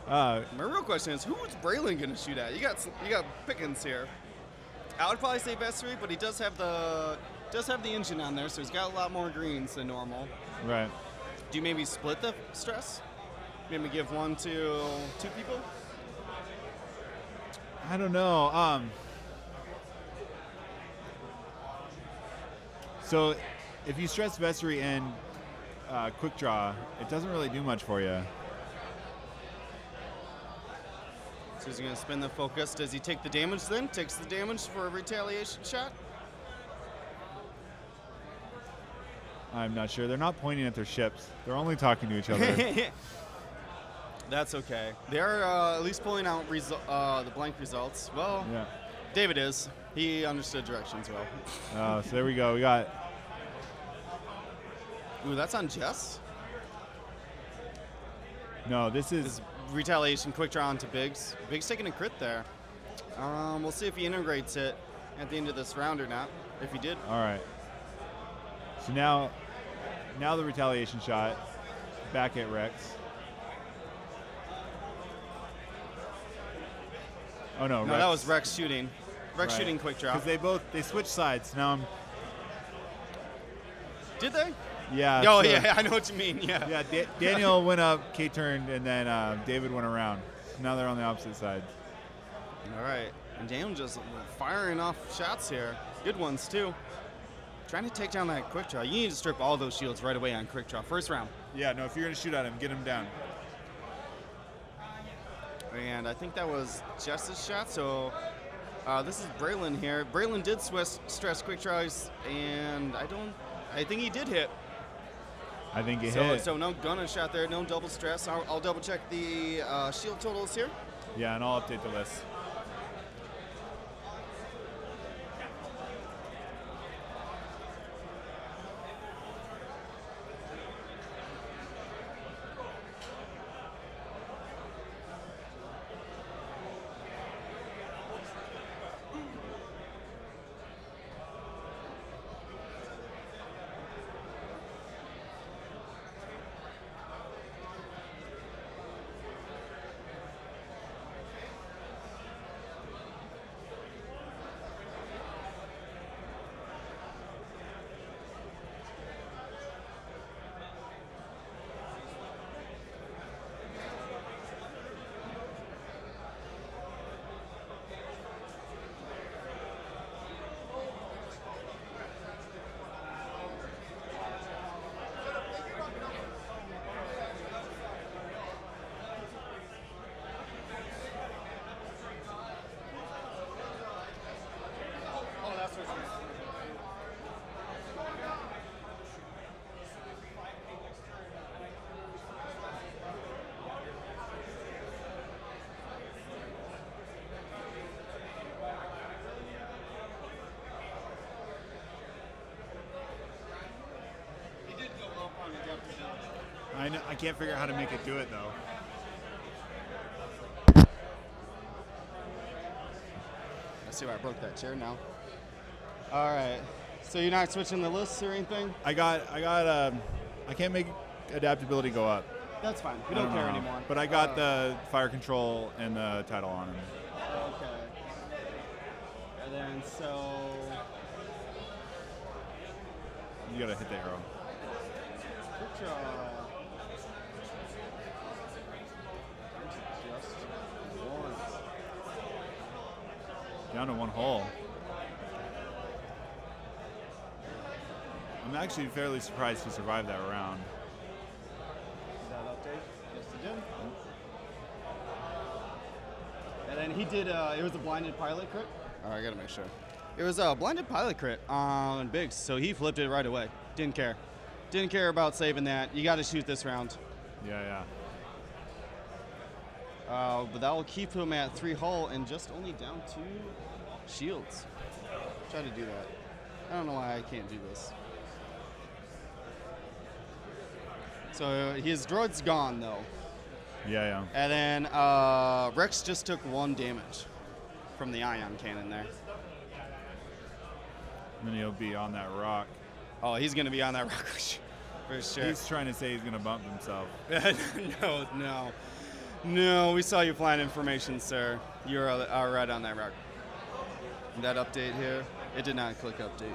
[SPEAKER 2] Uh,
[SPEAKER 1] My real question is, who's Braylen going to shoot at? You got you got Pickens here. I would probably say Vessery, but he does have the does have the engine on there, so he's got a lot more greens than normal.
[SPEAKER 2] right.
[SPEAKER 1] Do you maybe split the stress? Maybe give one to two people?
[SPEAKER 2] I don't know. Um, so if you stress Vessery and uh, quick draw, it doesn't really do much for you.
[SPEAKER 1] So he's going to spin the focus. Does he take the damage then? Takes the damage for a retaliation shot?
[SPEAKER 2] I'm not sure. They're not pointing at their ships. They're only talking to each other.
[SPEAKER 1] That's okay. They're uh, at least pulling out uh, the blank results. Well,
[SPEAKER 2] yeah.
[SPEAKER 1] David is. He understood directions well.
[SPEAKER 2] Uh, so there we go. We got
[SPEAKER 1] Ooh, that's on Jess.
[SPEAKER 2] no. This is
[SPEAKER 1] His retaliation quick draw onto Biggs. Biggs taking a crit there. Um, we'll see if he integrates it at the end of this round or not. If he did,
[SPEAKER 2] all right. So now, now the retaliation shot back at Rex. Oh no!
[SPEAKER 1] no, that was Rex shooting. Rex shooting quick draw.
[SPEAKER 2] Because they both they switched sides. Now I'm
[SPEAKER 1] Did they?
[SPEAKER 2] Yeah.
[SPEAKER 1] oh
[SPEAKER 2] so-
[SPEAKER 1] yeah, I know what you mean. Yeah.
[SPEAKER 2] Yeah, Da- Daniel went up, K turned, and then uh, David went around. Now they're on the opposite sides.
[SPEAKER 1] All right, and Daniel just firing off shots here. Good ones too. Trying to take down that quick draw. You need to strip all those shields right away on quick draw. First round.
[SPEAKER 2] Yeah, no, if you're gonna shoot at him, get him down.
[SPEAKER 1] And I think that was Jess's shot. So uh, this is Braylen here. Braylen did swiss, stress quick draws, and I don't. I think he did hit.
[SPEAKER 2] I think it
[SPEAKER 1] So,
[SPEAKER 2] hit.
[SPEAKER 1] so no gunner shot there, no double stress. I'll, I'll double check the uh, shield totals here.
[SPEAKER 2] yeah, and I'll update the list. I know, I can't figure out how to make it do it though.
[SPEAKER 1] I see why I broke that chair now. All right. So you're not switching the lists or anything?
[SPEAKER 2] I got I got um, I can't make adaptability go up.
[SPEAKER 1] That's fine. We
[SPEAKER 2] I
[SPEAKER 1] don't care
[SPEAKER 2] know.
[SPEAKER 1] anymore.
[SPEAKER 2] But I got
[SPEAKER 1] Uh,
[SPEAKER 2] the fire control and the title on him.
[SPEAKER 1] Okay. And then so.
[SPEAKER 2] You gotta hit the arrow.
[SPEAKER 1] Quick draw. Just one.
[SPEAKER 2] Down to one hole. I'm actually fairly surprised he survived that round.
[SPEAKER 1] That update? Yes, he did. And then he did. Uh, it was a blinded pilot crit. Oh, I gotta make sure. It was a blinded pilot crit on Biggs, so he flipped it right away. Didn't care. Didn't care about saving that. You got to shoot this round.
[SPEAKER 2] Yeah, yeah.
[SPEAKER 1] Uh, but that will keep him at three hull and just only down two shields. Try to do that. I don't know why I can't do this. So his droid's gone though.
[SPEAKER 2] Yeah, yeah.
[SPEAKER 1] And then uh, Rex just took one damage from the ion cannon there.
[SPEAKER 2] And then he'll be on that rock.
[SPEAKER 1] Oh, he's gonna be on that rock for sure.
[SPEAKER 2] He's trying to say he's gonna bump himself.
[SPEAKER 1] no, no, no. We saw you flying information, sir. You're all all right on that rock. That update here, it did not click update.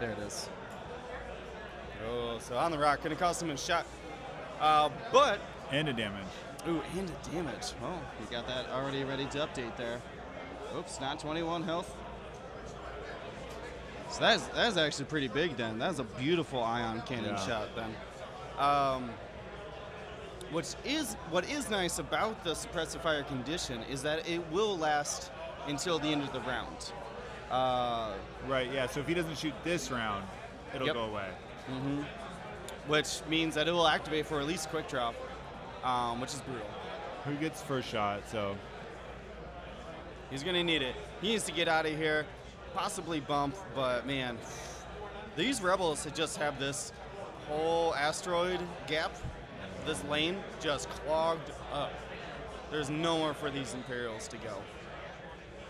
[SPEAKER 1] There it is. Oh, so on the rock, gonna cost him a shot. Uh, but
[SPEAKER 2] And a damage.
[SPEAKER 1] Ooh, and a damage. Oh, you got that already ready to update there. Oops, not 21 health. So that's that's actually pretty big then. That's a beautiful ion cannon
[SPEAKER 2] Yeah.
[SPEAKER 1] shot then. Um, which is what is nice about the suppressive fire condition is that it will last until the end of the round. Uh,
[SPEAKER 2] Right, yeah. So if he doesn't shoot this round, it'll
[SPEAKER 1] Yep.
[SPEAKER 2] go away.
[SPEAKER 1] Which means that it will activate for at least quick draw, um, which is brutal.
[SPEAKER 2] Who gets first shot? So
[SPEAKER 1] He's gonna need it. He needs to get out of here, possibly bump, but man, these rebels just have this whole asteroid gap, this lane just clogged up. There's nowhere for these Imperials to go.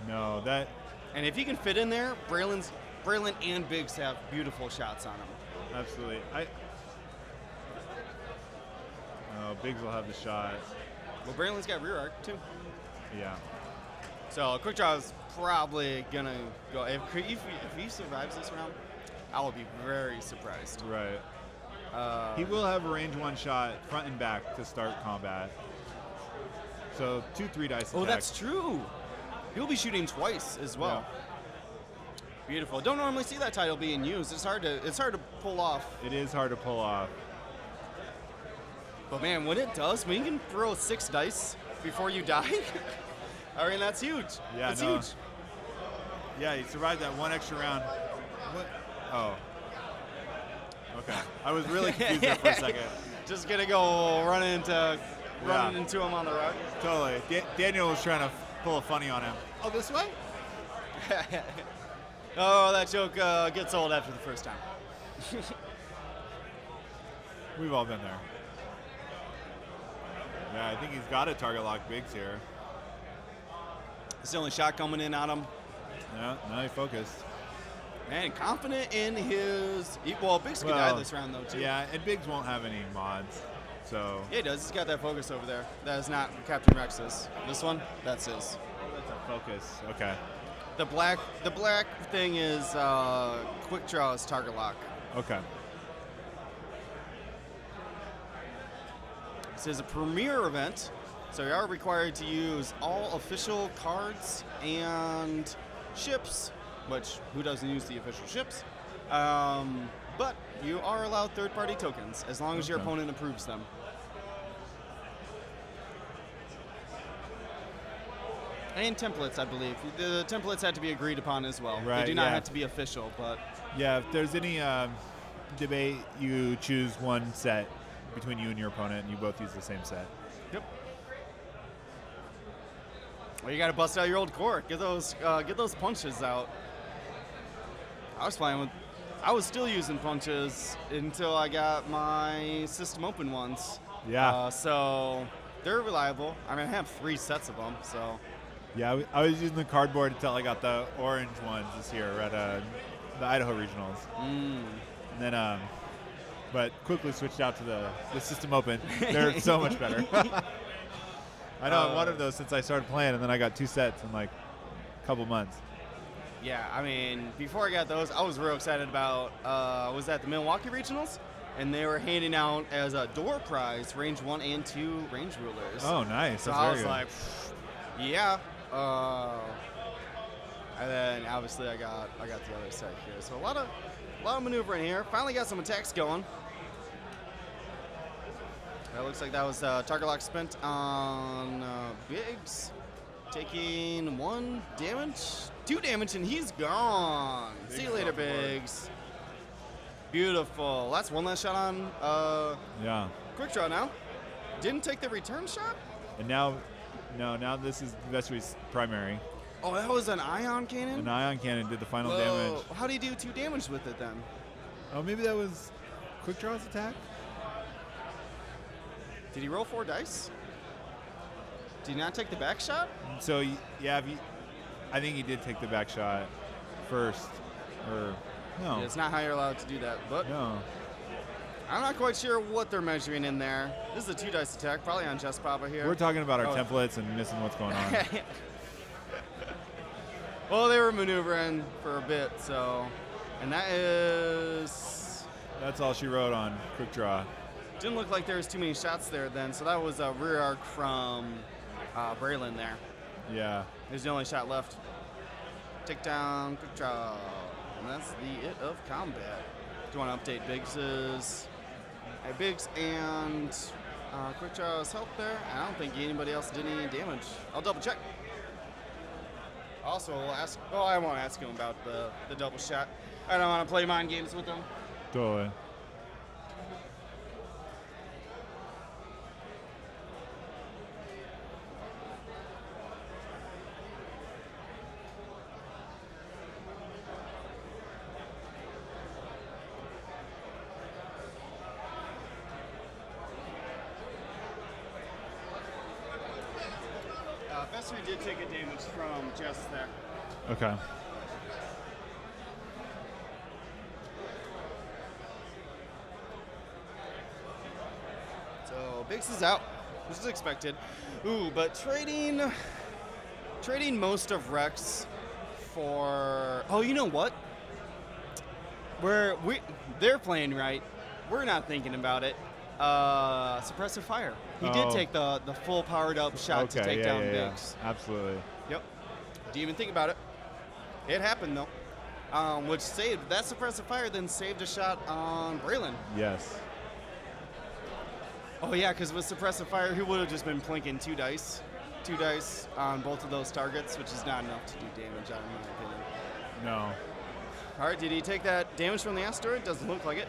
[SPEAKER 2] no, that
[SPEAKER 1] And if he can fit in there, Braylen's Braylen and Biggs have beautiful shots on him.
[SPEAKER 2] Absolutely. I. Oh, Biggs will have the shot.
[SPEAKER 1] Well, Braylen's got rear arc too.
[SPEAKER 2] Yeah.
[SPEAKER 1] So quick draw is probably gonna go. If, if, if he survives this round, I will be very surprised.
[SPEAKER 2] Right.
[SPEAKER 1] Uh,
[SPEAKER 2] He will have a range one shot front and back to start combat. So two three dice.
[SPEAKER 1] Oh,
[SPEAKER 2] attacks.
[SPEAKER 1] that's true. He'll be shooting twice as well. Beautiful. Don't normally see that title being used. It's hard to it's hard to pull off.
[SPEAKER 2] It is hard to pull off.
[SPEAKER 1] But man, when it does, when you can throw six dice before you die, I mean that's huge.
[SPEAKER 2] Yeah,
[SPEAKER 1] that's
[SPEAKER 2] no.
[SPEAKER 1] huge.
[SPEAKER 2] Yeah, he survived that one extra round. What? Oh. Okay. I was really confused there for a second.
[SPEAKER 1] Just gonna go run into running
[SPEAKER 2] Yeah.
[SPEAKER 1] into him on the rock.
[SPEAKER 2] Totally. Da- Daniel was trying to pull a funny on him. Oh, this way?
[SPEAKER 1] oh, that joke uh, gets old after the first time.
[SPEAKER 2] We've all been there. Yeah, I think he's got a target lock Biggs here.
[SPEAKER 1] It's the only shot coming in on him.
[SPEAKER 2] Yeah, now he focused.
[SPEAKER 1] Man, confident in his. Well, Biggs could die this round though too.
[SPEAKER 2] Yeah, and Biggs won't have any mods. So
[SPEAKER 1] Yeah, he does. He's got that focus over there. That is not Captain Rex's. This one, that's his.
[SPEAKER 2] that's a focus. Okay.
[SPEAKER 1] The black, the black thing is uh, quick draw is target lock.
[SPEAKER 2] Okay.
[SPEAKER 1] This is a premier event, so you are required to use all official cards and ships. Which who doesn't use the official ships? Um, but you are allowed third-party tokens as long as your opponent approves them. And templates, I believe. The templates had to be agreed upon as well.
[SPEAKER 2] Right,
[SPEAKER 1] they do not
[SPEAKER 2] yeah.
[SPEAKER 1] have to be official, but
[SPEAKER 2] Yeah, if there's any um, debate, you choose one set between you and your opponent, and you both use the same set.
[SPEAKER 1] Yep. Well, you got to bust out your old core. Get those, uh, get those punches out. I was flying with I was still using punches until I got my system open ones.
[SPEAKER 2] Yeah.
[SPEAKER 1] Uh, so they're reliable. I mean, I have three sets of them. So
[SPEAKER 2] Yeah, I was using the cardboard until I got the orange ones this year at uh, the Idaho regionals,
[SPEAKER 1] mm,
[SPEAKER 2] and then um, but quickly switched out to the the system open. They're so much better. I know I
[SPEAKER 1] Uh,
[SPEAKER 2] wanted those since I started playing, and then I got two sets in like a couple months.
[SPEAKER 1] yeah, I mean, before I got those, I was real excited about. Uh, I was at the Milwaukee Regionals, and they were handing out as a door prize range one and two range rulers.
[SPEAKER 2] Oh, nice.
[SPEAKER 1] So
[SPEAKER 2] That's
[SPEAKER 1] I was
[SPEAKER 2] good.
[SPEAKER 1] like, yeah. Uh, and then obviously I got I got the other side here. So a lot of a lot of maneuvering here. Finally got some attacks going. That looks like that was uh, target lock spent on uh, Biggs, taking one damage, two damage, and he's gone. See you later,
[SPEAKER 2] off the board.
[SPEAKER 1] Biggs. Beautiful. That's one last shot on uh,
[SPEAKER 2] yeah.
[SPEAKER 1] quick draw now. Didn't take the return shot.
[SPEAKER 2] And now, no, now this is Vessery's primary.
[SPEAKER 1] Oh, that was an ion cannon.
[SPEAKER 2] An ion cannon did the final
[SPEAKER 1] Whoa.
[SPEAKER 2] damage.
[SPEAKER 1] How do you do two damage with it then?
[SPEAKER 2] Oh, maybe that was quick draw's attack.
[SPEAKER 1] Did he roll four dice? Did he not take the back shot?
[SPEAKER 2] So yeah, you, I think he did take the back shot first, or no,
[SPEAKER 1] It's not how you're allowed to do that, but
[SPEAKER 2] no.
[SPEAKER 1] I'm not quite sure what they're measuring in there. This is a two dice attack, probably on Jess Pava here.
[SPEAKER 2] We're talking about our
[SPEAKER 1] Oh.
[SPEAKER 2] templates and missing what's going on.
[SPEAKER 1] well, they were maneuvering for a bit, so. And that is.
[SPEAKER 2] That's all she wrote on quick draw.
[SPEAKER 1] Didn't look like there was too many shots there then, so that was a rear arc from uh, Braylen there.
[SPEAKER 2] Yeah.
[SPEAKER 1] There's the only shot left. Take down, quick draw. And that's the it of combat. Do you want to update Biggs's? Biggs and uh, quick help there. I don't think anybody else did any damage. I'll double check. Also, we'll ask. Oh, I won't ask him about the, the double shot. I don't want to play mind games with him.
[SPEAKER 2] Totally.
[SPEAKER 1] Uh, Vessery did take a damage from Jess there.
[SPEAKER 2] Okay.
[SPEAKER 1] So Biggs is out, which is expected. Ooh, but trading trading most of Rex for oh, you know what? We're we they're playing right. We're not thinking about it. Uh, suppressive fire. He
[SPEAKER 2] Oh.
[SPEAKER 1] did take the the full powered up shot
[SPEAKER 2] okay.
[SPEAKER 1] to take
[SPEAKER 2] yeah,
[SPEAKER 1] down
[SPEAKER 2] yeah, yeah. Absolutely.
[SPEAKER 1] Yep. Didn't even think about it. It happened though. Um, which saved that suppressive fire, then saved a shot on Braylen.
[SPEAKER 2] Yes.
[SPEAKER 1] Oh yeah, because with suppressive fire, he would have just been plinking two dice, two dice on both of those targets, which is not enough to do damage, out in my opinion.
[SPEAKER 2] No.
[SPEAKER 1] All right, did he take that damage from the asteroid? Doesn't look like it.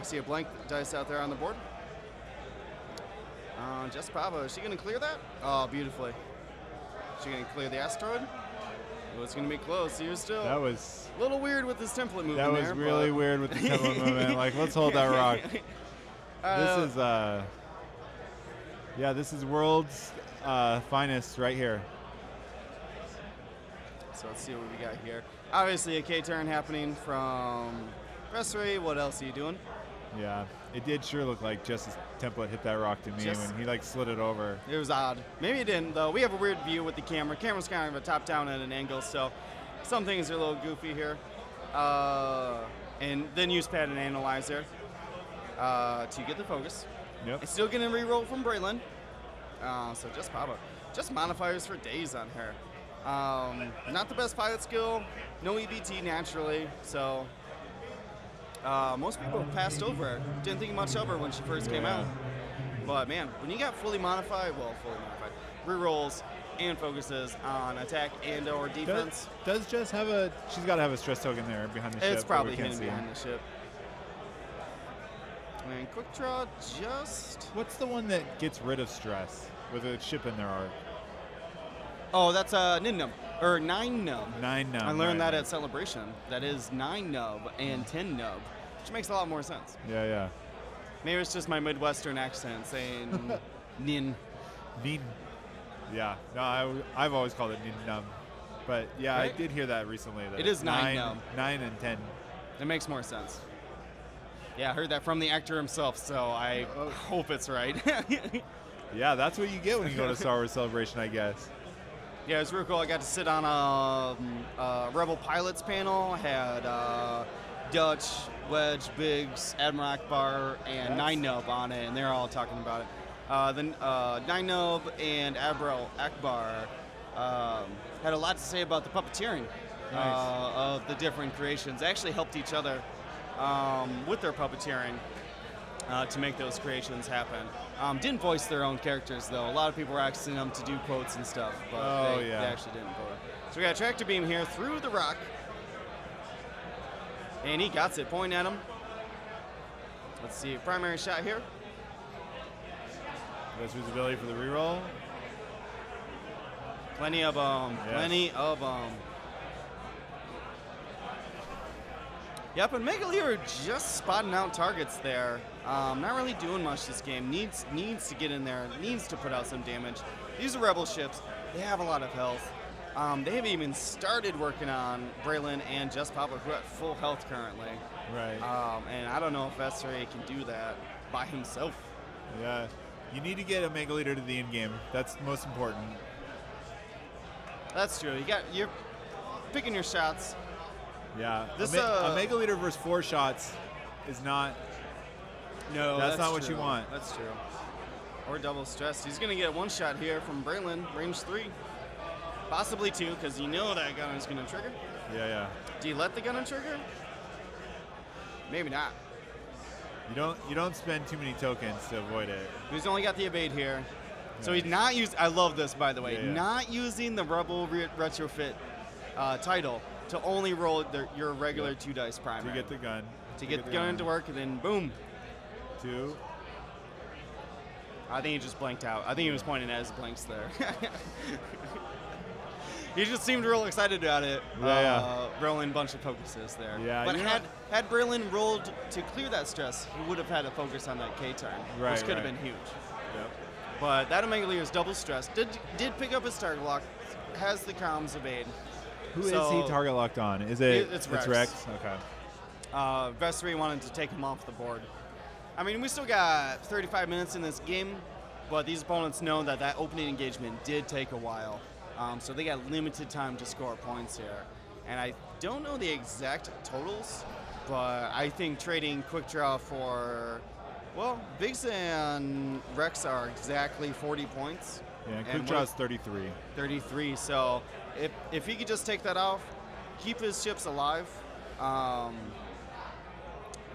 [SPEAKER 1] I see a blank dice out there on the board. Uh, Jess Pava, is she gonna clear that? Oh, beautifully. Is she gonna clear the asteroid? Well, it's gonna be close. Here still.
[SPEAKER 2] That was
[SPEAKER 1] a little weird with this template movement
[SPEAKER 2] that was
[SPEAKER 1] there,
[SPEAKER 2] really weird with the tempo movement. Like, let's hold that rock.
[SPEAKER 1] Uh,
[SPEAKER 2] This is uh. Yeah, this is world's uh, finest right here.
[SPEAKER 1] So let's see what we got here. Obviously, a K turn happening from Vessery. What else are you doing?
[SPEAKER 2] Yeah, it did sure look like Justice template hit that rock to me when he like slid it over.
[SPEAKER 1] It was odd. Maybe it didn't, though. We have a weird view with the camera. Camera's kind of a top down at an angle, so some things are a little goofy here. Uh, and then use pattern analyzer uh, to get the focus.
[SPEAKER 2] Yep.
[SPEAKER 1] It's still getting re-roll from Braylen. Uh, so just pop up. Just modifiers for days on her. Um, not the best pilot skill. No EBT naturally. So uh, most people passed over her. Didn't think much of her when she first came
[SPEAKER 2] Yeah.
[SPEAKER 1] out. But man, when you got fully modified, well, fully modified, re-rolls and focuses on attack and or defense,
[SPEAKER 2] does Jess have a? She's got to have a stress token there behind the ship.
[SPEAKER 1] it's probably hidden behind the ship. And quick draw just
[SPEAKER 2] What's the one that gets rid of stress with a ship in their arc?
[SPEAKER 1] Oh, that's uh, Nin Nub, or Nine Nub.
[SPEAKER 2] Nine nub.
[SPEAKER 1] I learned
[SPEAKER 2] right.
[SPEAKER 1] that at Celebration. That is Nine Nub and Ten Nub, which makes a lot more sense.
[SPEAKER 2] Yeah, yeah.
[SPEAKER 1] Maybe it's just my Midwestern accent saying Nin.
[SPEAKER 2] Nin. Yeah. No, I, I've always called it Nin num. But yeah,
[SPEAKER 1] Right?
[SPEAKER 2] I did hear that recently. That it's
[SPEAKER 1] nine
[SPEAKER 2] nine,
[SPEAKER 1] num.
[SPEAKER 2] nine and ten.
[SPEAKER 1] It makes more sense. Yeah, I heard that from the actor himself, so I hope it's right.
[SPEAKER 2] Yeah, that's what you get when you go to Star Wars Celebration, I guess.
[SPEAKER 1] Yeah, it was real cool. I got to sit on a, um, a Rebel pilots panel. Had uh, Dutch, Wedge, Biggs, Admiral Ackbar, and
[SPEAKER 2] That's-
[SPEAKER 1] Nine Nub on it, and they're all talking about it. Uh, then uh, Nine Nub and Admiral Ackbar um, had a lot to say about the puppeteering
[SPEAKER 2] Nice.
[SPEAKER 1] uh, of the different creations. They actually helped each other um, with their puppeteering. uh, to make those creations happen. Um, didn't voice their own characters though. A lot of people were asking them to do quotes and stuff, but
[SPEAKER 2] Oh,
[SPEAKER 1] they,
[SPEAKER 2] yeah.
[SPEAKER 1] they actually didn't vote. So we got a tractor beam here through the rock, and he got it. Point at him. Let's see, primary shot here.
[SPEAKER 2] Best visibility for the reroll.
[SPEAKER 1] Plenty of um,
[SPEAKER 2] Yes.
[SPEAKER 1] plenty of um. Yep, and Megaleer just spotting out targets there. Um, not really doing much this game. Needs needs to get in there. Needs to put out some damage. These are rebel ships. They have a lot of health. Um, they haven't even started working on Braylen and Jess Pava, who are at full health currently.
[SPEAKER 2] Right.
[SPEAKER 1] Um, and I don't know if Vessery can do that by himself.
[SPEAKER 2] yeah. You need to get a Mega Leader to the end game. That's most important.
[SPEAKER 1] That's true. You got you're picking your shots.
[SPEAKER 2] Yeah.
[SPEAKER 1] This,
[SPEAKER 2] a,
[SPEAKER 1] uh,
[SPEAKER 2] a Mega Leader versus four shots is not.
[SPEAKER 1] No,
[SPEAKER 2] That's not what you want.
[SPEAKER 1] That's true. Or double stressed. He's gonna get one shot here from Braylen, range three, possibly two, because you know that gun is gonna trigger.
[SPEAKER 2] Yeah, yeah.
[SPEAKER 1] Do you let the gun trigger? Maybe not.
[SPEAKER 2] You don't you don't spend too many tokens to avoid it.
[SPEAKER 1] He's only got the evade here, so he's not using. I love this, by the way.
[SPEAKER 2] Yeah, yeah.
[SPEAKER 1] Not using the Rebel re- retrofit uh, title to only roll the, your regular
[SPEAKER 2] Yeah.
[SPEAKER 1] two dice primary.
[SPEAKER 2] To get the gun.
[SPEAKER 1] to get the gun into work, and then boom.
[SPEAKER 2] Two.
[SPEAKER 1] I think he just blanked out. I think he was pointing at his blanks there. he just seemed real excited about it.
[SPEAKER 2] Yeah,
[SPEAKER 1] uh,
[SPEAKER 2] yeah.
[SPEAKER 1] Rolling a bunch of focuses there.
[SPEAKER 2] Yeah,
[SPEAKER 1] But had had Braylen rolled to clear that stress, he would have had a focus on that K turn,
[SPEAKER 2] Right,
[SPEAKER 1] which could have been huge.
[SPEAKER 2] Yep.
[SPEAKER 1] But that Omega Leader double stressed. Did did pick up a target block, has the comms evade.
[SPEAKER 2] Who is
[SPEAKER 1] So-
[SPEAKER 2] he target locked on? Is it?
[SPEAKER 1] It- it's Rex.
[SPEAKER 2] Okay.
[SPEAKER 1] Uh, Vessery wanted to take him off the board. I mean, we still got 35 minutes in this game, but these opponents know that that opening engagement did take a while. Um, so they got limited time to score points here. And I don't know the exact totals, but I think trading quick draw for, well, Biggs and Rex are exactly 40 points.
[SPEAKER 2] Yeah. Quick draw is 33.
[SPEAKER 1] 33. So if, if he could just take that off, keep his chips alive, um,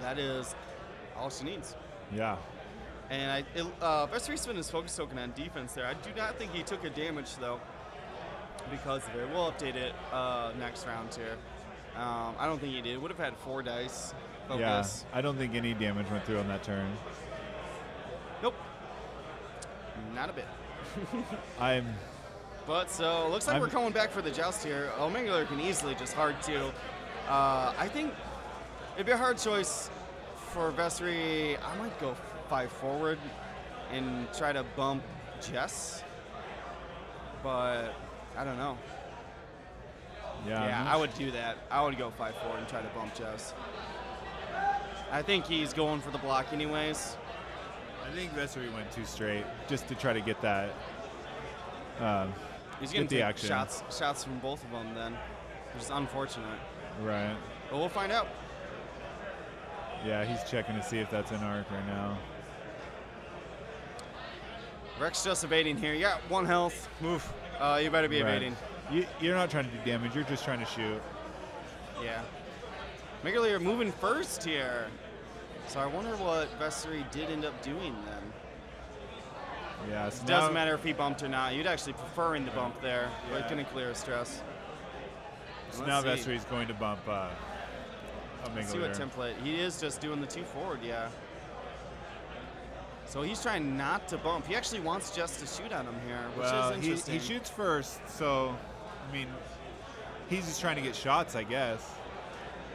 [SPEAKER 1] that is all she needs.
[SPEAKER 2] Yeah.
[SPEAKER 1] And I, it, uh, Vessery spent his focus token on defense there. I do not think he took a damage though because of it. We'll update it uh, next round here. Um, I don't think he did. Would have had four dice focus.
[SPEAKER 2] Yeah. I don't think any damage went through on that turn.
[SPEAKER 1] Nope. Not a bit.
[SPEAKER 2] I'm.
[SPEAKER 1] But so looks like
[SPEAKER 2] I'm-
[SPEAKER 1] we're coming back for the joust here. Omega can easily just hard two. Uh, I think it'd be a hard choice for Vessery. I might go five forward and try to bump Jess. But I don't know.
[SPEAKER 2] Yeah.
[SPEAKER 1] yeah, I would do that. I would go five forward and try to bump Jess. I think he's going for the block anyways.
[SPEAKER 2] I think Vessery went too straight just to try to get that. Um,
[SPEAKER 1] He's going
[SPEAKER 2] Get
[SPEAKER 1] to
[SPEAKER 2] the action.
[SPEAKER 1] shots shots from both of them then, which is unfortunate.
[SPEAKER 2] right.
[SPEAKER 1] But we'll find out.
[SPEAKER 2] Yeah, he's checking to see if that's an arc right now.
[SPEAKER 1] Rex just evading here. You got one health. Move. Uh, you better be
[SPEAKER 2] Right.
[SPEAKER 1] evading.
[SPEAKER 2] You, you're not trying to do damage. You're just trying to shoot.
[SPEAKER 1] Yeah. Miquella, you're moving first here. So I wonder what Vessery did end up doing then.
[SPEAKER 2] Yeah. So
[SPEAKER 1] It doesn't matter if he bumped or not. You'd actually preferring the bump there, but
[SPEAKER 2] Yeah.
[SPEAKER 1] gonna clear a stress.
[SPEAKER 2] So
[SPEAKER 1] Let's
[SPEAKER 2] now
[SPEAKER 1] see.
[SPEAKER 2] Going to bump uh, a
[SPEAKER 1] Let's see what template. He is just doing the two forward, yeah. So he's trying not to bump. He actually wants Jess to shoot at him here, which
[SPEAKER 2] well,
[SPEAKER 1] is
[SPEAKER 2] he, he shoots first, so I mean, he's just trying to get shots, I guess.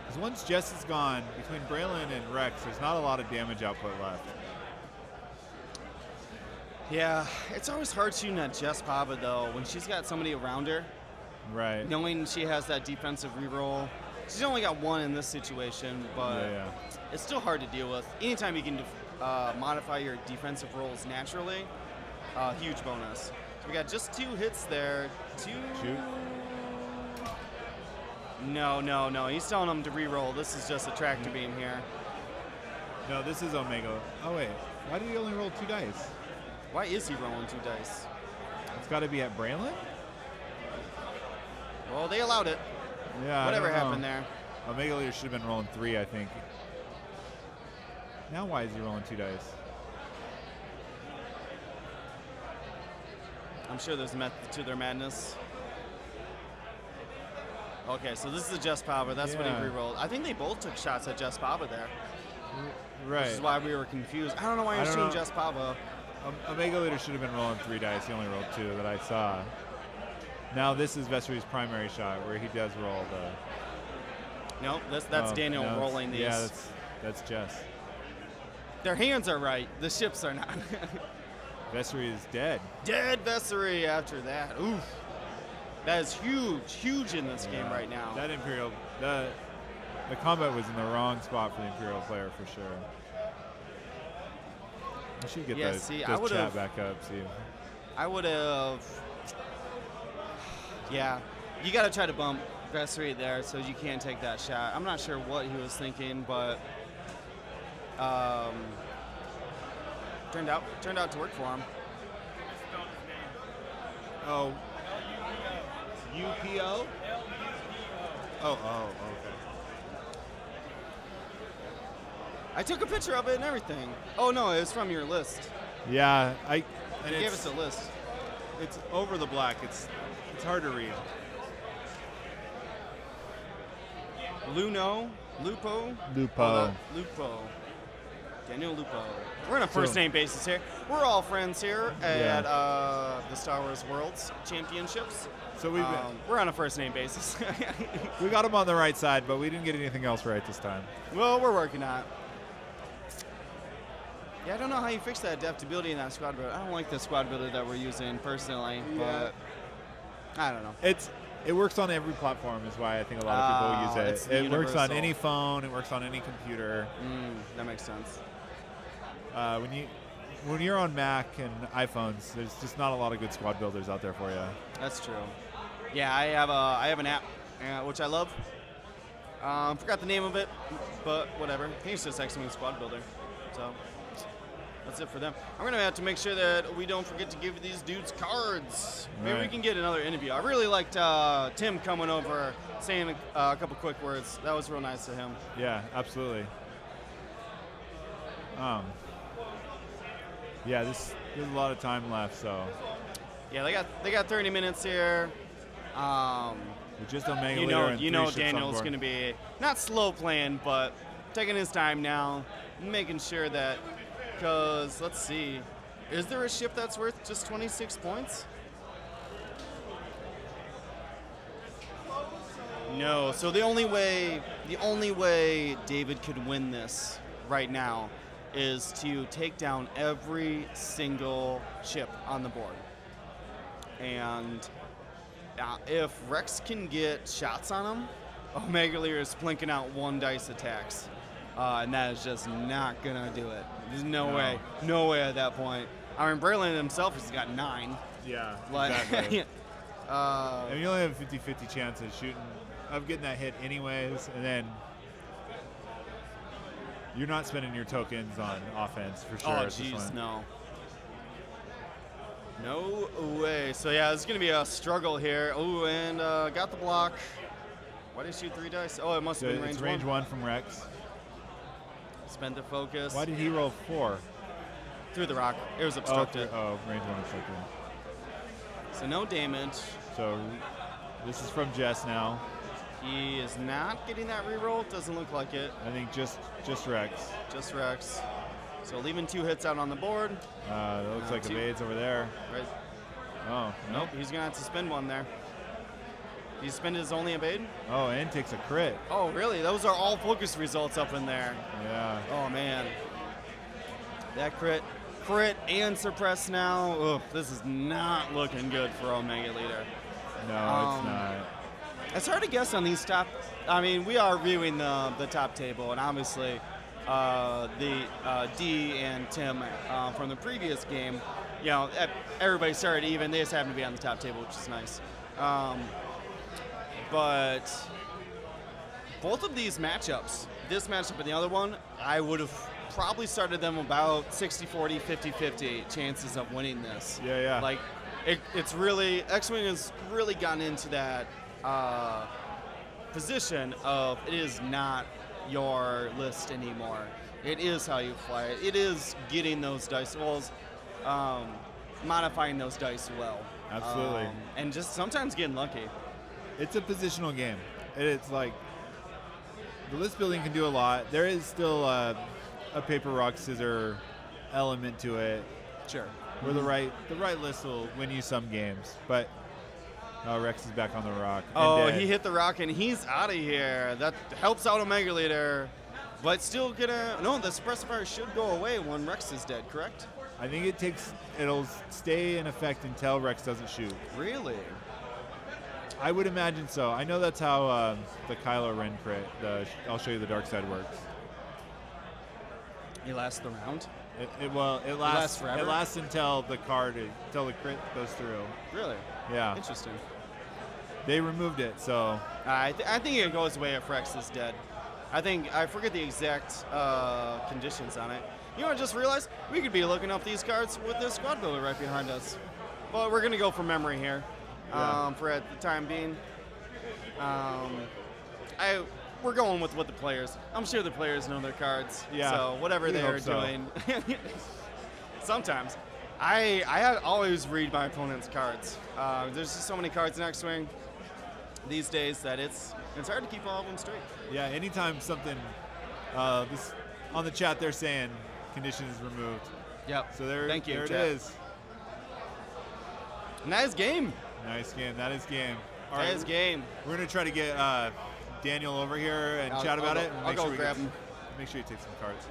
[SPEAKER 2] Because once Jess is gone, between Braylen and Rex, there's not a lot of damage output left.
[SPEAKER 1] Yeah, it's always hard shooting at Jess Pava though when she's got somebody around her,
[SPEAKER 2] Right.
[SPEAKER 1] knowing she has that defensive reroll. She's only got one in this situation, but
[SPEAKER 2] yeah, yeah.
[SPEAKER 1] it's still hard to deal with. Anytime you can def- uh, modify your defensive rolls naturally, uh, huge bonus. So we got just two hits there. Two.
[SPEAKER 2] Shoot.
[SPEAKER 1] No, no, no. He's telling him to re-roll. This is just a tractor beam here.
[SPEAKER 2] No, this is Omega. Oh wait, why did he only roll two dice?
[SPEAKER 1] Why is he rolling two dice?
[SPEAKER 2] It's got to be at Braylen.
[SPEAKER 1] Well, they allowed it.
[SPEAKER 2] Yeah.
[SPEAKER 1] Whatever happened there.
[SPEAKER 2] Omega Leader should have been rolling three, I think. Now why is he rolling two dice?
[SPEAKER 1] I'm sure there's a method to their madness. Okay, so this is a Jess Pava. That's what he re-rolled. I think they both took shots at Jess Pava there,
[SPEAKER 2] Right.
[SPEAKER 1] which is why we were confused. I don't know why you're
[SPEAKER 2] know.
[SPEAKER 1] Jess Pava.
[SPEAKER 2] Omega Leader should have been rolling three dice. He only rolled two that I saw. Now this is Vessery's primary shot where he does roll the.
[SPEAKER 1] No, that's, that's
[SPEAKER 2] oh,
[SPEAKER 1] Daniel
[SPEAKER 2] no,
[SPEAKER 1] rolling these.
[SPEAKER 2] Yeah, that's that's Jess.
[SPEAKER 1] Their hands are right. The ships are not.
[SPEAKER 2] Vespery is dead.
[SPEAKER 1] Dead Vessery after that. Oof. That is huge, huge in this game right now.
[SPEAKER 2] That Imperial, the the combat was in the wrong spot for the Imperial player for sure. I should get
[SPEAKER 1] Yeah, see, I
[SPEAKER 2] chat back up. See,
[SPEAKER 1] I would have. Yeah, you got to try to bump Vessery there so you can't take that shot. I'm not sure what he was thinking, but um, turned out turned out to work for him.
[SPEAKER 2] oh, UPO. Oh, oh, okay.
[SPEAKER 1] I took a picture of it and everything. Oh no, it was from your list.
[SPEAKER 2] Yeah, I. And
[SPEAKER 1] You gave us a list.
[SPEAKER 2] it's over the black. It's it's hard to read.
[SPEAKER 1] Luno, Lupo,
[SPEAKER 2] Lupo.
[SPEAKER 1] Lupo. Daniel Lupo. We're on a first
[SPEAKER 2] So-
[SPEAKER 1] name basis here. We're all friends here
[SPEAKER 2] Yeah.
[SPEAKER 1] at uh, the Star Wars Worlds Championships.
[SPEAKER 2] So we've
[SPEAKER 1] Um, we're on a first name basis.
[SPEAKER 2] we got him on the right side, but we didn't get anything else right this time.
[SPEAKER 1] well, we're working on it. Yeah, I don't know how you fix that adaptability in that squad builder. I don't like the squad builder that we're using personally,
[SPEAKER 2] Yeah.
[SPEAKER 1] but I don't know.
[SPEAKER 2] It's it works on every platform, is why I think a lot of people
[SPEAKER 1] it's
[SPEAKER 2] use it. It works on any phone. It works on any computer.
[SPEAKER 1] Mm, that makes sense.
[SPEAKER 2] Uh, when you when you're on Mac and iPhones, there's just not a lot of good squad builders out there for you.
[SPEAKER 1] That's true. Yeah, I have a I have an app uh, which I love. Um, forgot the name of it, but whatever. He's just texting Squad Builder, so that's it for them. I'm gonna have to make sure that we don't forget to give these dudes cards. Maybe we can get another interview. I really liked uh, Tim coming over, saying a, uh, a couple quick words. That was real nice of him.
[SPEAKER 2] Yeah, absolutely. Um, yeah, this there's a lot of time left, so
[SPEAKER 1] Yeah, they got they got 30 minutes here. Um,
[SPEAKER 2] with just Omega
[SPEAKER 1] you know, you know, Daniel's going to be not slow playing, but taking his time now, making sure that. Because let's see, is there a ship that's worth just 26 points? No. So the only way, the only way David could win this right now is to take down every single ship on the board. And uh, if Rex can get shots on him, Omega Leader is plinking out one dice attacks. Uh, and that is just not going to do it. There's no,
[SPEAKER 2] No.
[SPEAKER 1] way. No way at that point. I mean, Braylen himself has got nine.
[SPEAKER 2] Yeah,
[SPEAKER 1] Like,
[SPEAKER 2] exactly.
[SPEAKER 1] uh,
[SPEAKER 2] and you only have a 50-50 chance of shooting, of getting that hit anyways, and then you're not spending your tokens on offense for sure.
[SPEAKER 1] oh, jeez, no. No way. So, yeah, it's going to be a struggle here. Oh, and uh, got the block. Why did he shoot three dice? Oh, it must
[SPEAKER 2] So
[SPEAKER 1] have been range,
[SPEAKER 2] it's range
[SPEAKER 1] one.
[SPEAKER 2] one from Rex.
[SPEAKER 1] Spend the focus.
[SPEAKER 2] Why did he roll four?
[SPEAKER 1] Through the rock. It was
[SPEAKER 2] Oh,
[SPEAKER 1] obstructed.
[SPEAKER 2] th- oh, range one obstructed.
[SPEAKER 1] So, no damage.
[SPEAKER 2] So this is from Jess now.
[SPEAKER 1] He is not getting that reroll. Doesn't look like it.
[SPEAKER 2] I think just just Rex.
[SPEAKER 1] Just Rex. So leaving two hits out on the board.
[SPEAKER 2] Uh, that looks
[SPEAKER 1] Uh,
[SPEAKER 2] like
[SPEAKER 1] two-
[SPEAKER 2] evades over there.
[SPEAKER 1] Right.
[SPEAKER 2] Oh,
[SPEAKER 1] Nope. He's gonna have to spend one there. He spend his only evade.
[SPEAKER 2] Oh, and takes a crit.
[SPEAKER 1] Oh, really? Those are all focus results up in there.
[SPEAKER 2] Yeah.
[SPEAKER 1] Oh man. That crit, crit and suppress now. Ugh, this is not looking good for Omega Leader.
[SPEAKER 2] No,
[SPEAKER 1] Um,
[SPEAKER 2] it's not.
[SPEAKER 1] It's hard to guess on these top. I mean, we are viewing the the top table, and obviously, uh, the uh, D and Tim uh, from the previous game. You know, everybody started even. They just happen to be on the top table, which is nice. Um, but both of these matchups, this matchup and the other one, I would have probably started them about 60-40, 50-50 chances of winning this.
[SPEAKER 2] Yeah, yeah.
[SPEAKER 1] Like, it, it's really X-wing has really gotten into that uh, position of it is not your list anymore. It is how you fly it. It is getting those dice rolls, um, modifying those dice well.
[SPEAKER 2] Absolutely.
[SPEAKER 1] Um, and just sometimes getting lucky.
[SPEAKER 2] It's a positional game. It's like the list building can do a lot. There is still a, a paper rock scissor element to it,
[SPEAKER 1] Sure.
[SPEAKER 2] where the right the right list will win you some games. But oh, Rex is back on the rock.
[SPEAKER 1] Oh,
[SPEAKER 2] dead.
[SPEAKER 1] he hit the rock and he's out of here. That helps out Omega Leader. But still gonna no, the suppressive fire should go away when Rex is dead, correct?
[SPEAKER 2] I think it takes it'll stay in effect until Rex doesn't shoot.
[SPEAKER 1] Really?
[SPEAKER 2] I would imagine so. I know that's how um, the Kylo Ren crit. The I'll show you the dark side works.
[SPEAKER 1] He lasts the round?
[SPEAKER 2] It, it well, it lasts.
[SPEAKER 1] lasts forever?
[SPEAKER 2] It lasts until the card until the crit goes through.
[SPEAKER 1] Really?
[SPEAKER 2] Yeah,
[SPEAKER 1] Interesting.
[SPEAKER 2] they removed it, so
[SPEAKER 1] I, th- I think it goes away if Rex is dead. I think I forget the exact uh, conditions on it. You know, I just realized we could be looking up these cards with this squad builder right behind us. But we're gonna go from memory here,
[SPEAKER 2] Yeah.
[SPEAKER 1] um, for at the time being. Um, I we're going with what the players. I'm sure the players know their cards.
[SPEAKER 2] Yeah,
[SPEAKER 1] So whatever they're
[SPEAKER 2] so.
[SPEAKER 1] doing. Sometimes. I I always read my opponent's cards. Uh, there's just so many cards in X-wing these days that it's it's hard to keep all of them straight.
[SPEAKER 2] yeah. Anytime something, uh, this on the chat they're saying condition is removed.
[SPEAKER 1] Yep.
[SPEAKER 2] So there,
[SPEAKER 1] Thank you,
[SPEAKER 2] there
[SPEAKER 1] chat.
[SPEAKER 2] it is.
[SPEAKER 1] Nice game.
[SPEAKER 2] Nice game. That is game. All
[SPEAKER 1] Nice game.
[SPEAKER 2] We're gonna try to get uh, Daniel over here and
[SPEAKER 1] I'll-
[SPEAKER 2] chat
[SPEAKER 1] I'll
[SPEAKER 2] about
[SPEAKER 1] go-
[SPEAKER 2] it.
[SPEAKER 1] I'll
[SPEAKER 2] make
[SPEAKER 1] go
[SPEAKER 2] sure we
[SPEAKER 1] grab him.
[SPEAKER 2] Make sure you take some cards.